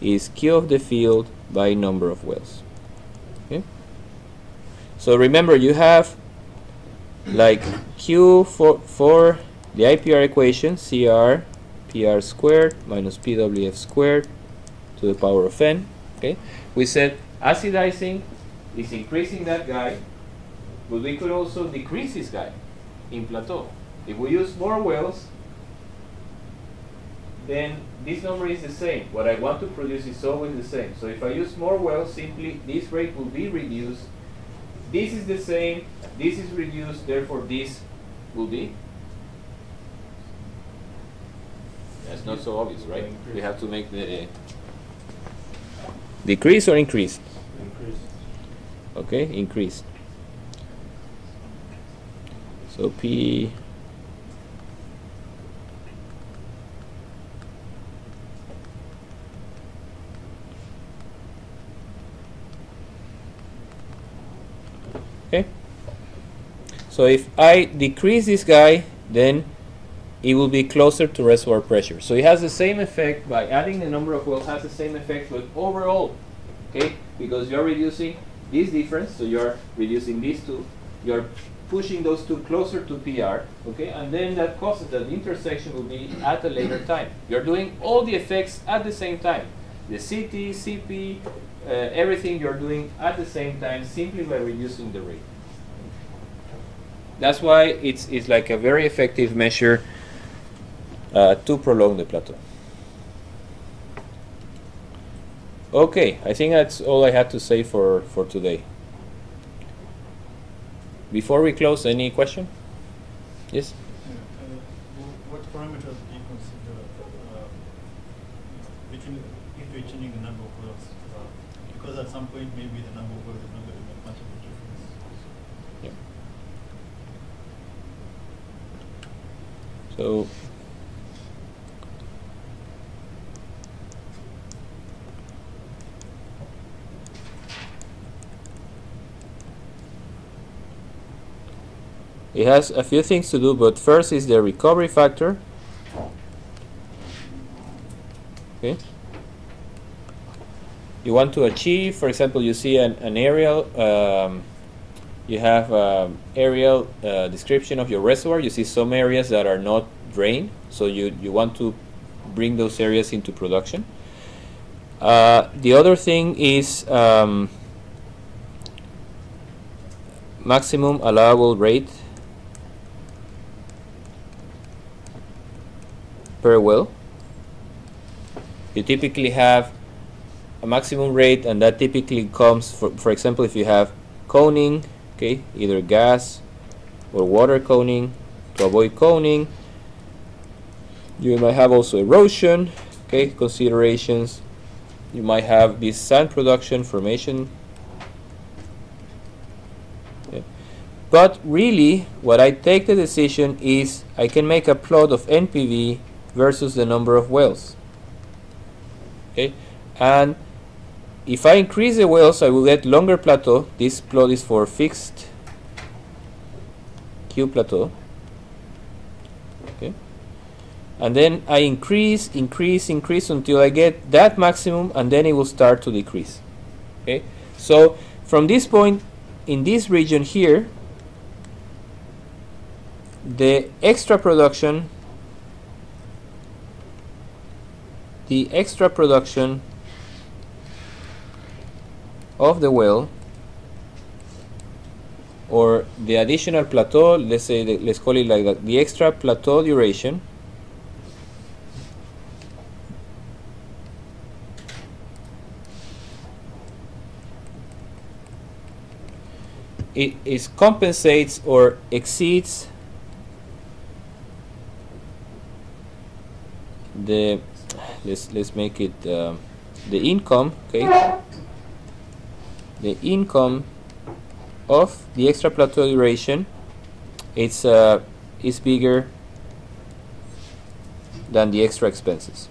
is Q of the field by number of wells. Okay, so remember you have like Q for, for the IPR equation, CR PR squared minus PWF squared to the power of n. Okay, we said acidizing is increasing that guy, but we could also decrease this guy in plateau. If we use more wells, then this number is the same. What I want to produce is always the same. So if I use more wells, simply this rate will be reduced. This is the same, this is reduced, therefore this will be. That's not so obvious, right? We have to make the decrease or increase. Increase. okay increased so p okay so if I decrease this guy then it will be closer to reservoir pressure. So it has the same effect by adding the number of wells has the same effect but overall okay because you're reducing this difference so you're reducing these two you're pushing those two closer to PR okay and then that causes that the intersection will be at a later time. You're doing all the effects at the same time. The CT CP uh, everything you're doing at the same time simply by reducing the rate. That's why it's, it's like a very effective measure uh, to prolong the plateau Okay, I think that's all I had to say for, for today. Before we close, any question? Yes? Yeah, uh, What parameters do you consider uh, between, if you're changing the number of wells? Uh, Because at some point, maybe the number of wells is not going to make much of a difference. Yeah. So, it has a few things to do, but first is the recovery factor. Okay. You want to achieve, for example, you see an, an aerial, um, you have um, aerial uh, description of your reservoir. You see some areas that are not drained, so you, you want to bring those areas into production. Uh, the other thing is um, maximum allowable rate per well. You typically have a maximum rate, and that typically comes, for, for example, if you have coning, okay, either gas or water coning. To avoid coning, you might have also erosion, okay, considerations. You might have this sand production formation. But really, what I take the decision is I can make a plot of NPV versus the number of wells. Okay, and if I increase the wells, I will get longer plateau. This plot is for fixed Q plateau. Okay, and then I increase, increase, increase until I get that maximum, and then it will start to decrease. Okay, so from this point in this region here, the extra production the extra production of the well or the additional plateau, let's say, let's call it like that, the extra plateau duration it is compensates or exceeds the let's let's make it uh, the income okay? The income of the extra plateau duration it's uh, is bigger than the extra expenses.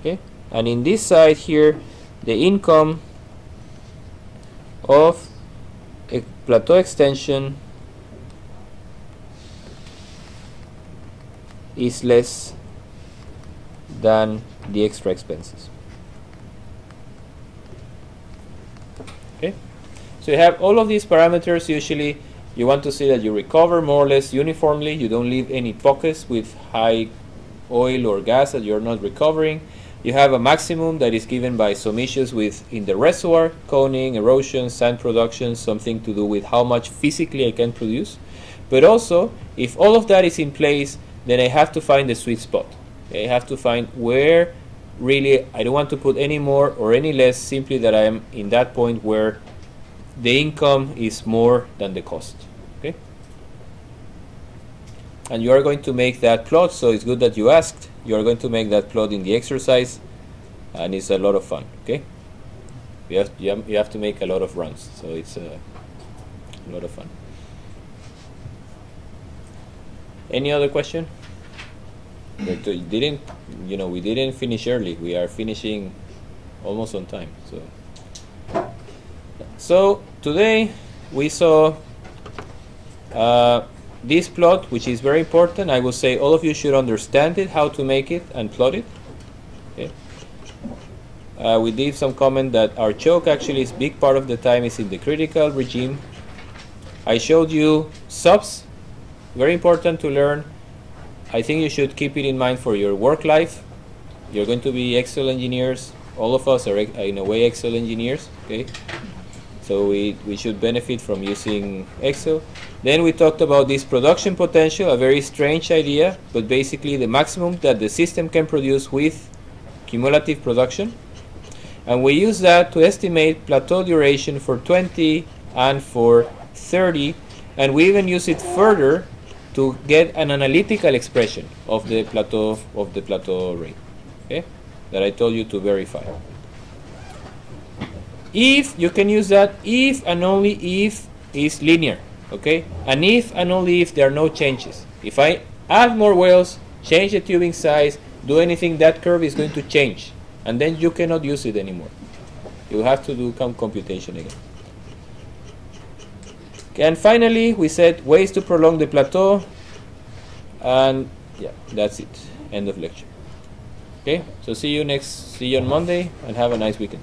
Okay? And in this side here the income of a plateau extension is less than the extra expenses. Okay, so you have all of these parameters. Usually, you want to see that you recover more or less uniformly. You don't leave any pockets with high oil or gas that you're not recovering. You have a maximum that is given by some issues with in the reservoir, coning, erosion, sand production, something to do with how much physically I can produce. But also, if all of that is in place, then I have to find the sweet spot. I have to find where really I don't want to put any more or any less, simply that I am in that point where the income is more than the cost. Okay? And you are going to make that plot, so it's good that you asked you are going to make that plot in the exercise and it's a lot of fun okay you have, you have, you have to make a lot of runs so it's a, a lot of fun any other question but didn't you know we didn't finish early we are finishing almost on time so so today we saw uh, this plot, which is very important, I will say all of you should understand it, how to make it and plot it. Uh, we did some comment that our choke actually is big part of the time is in the critical regime. I showed you subs, very important to learn. I think you should keep it in mind for your work life. You're going to be Excel engineers. All of us are in a way Excel engineers. Okay, so we, we should benefit from using Excel. Then we talked about this production potential, a very strange idea, but basically the maximum that the system can produce with cumulative production. And we use that to estimate plateau duration for 20 and for 30. And we even use it further to get an analytical expression of the plateau of the plateau rate. Okay? That I told you to verify. If you can use that if and only if is linear okay and if and only if there are no changes if I add more wells change the tubing size do anything that curve is going to change and then you cannot use it anymore you have to do some computation again okay, and finally we said ways to prolong the plateau. And yeah that's it. End of lecture. Okay? So see you next see you on monday and have a nice weekend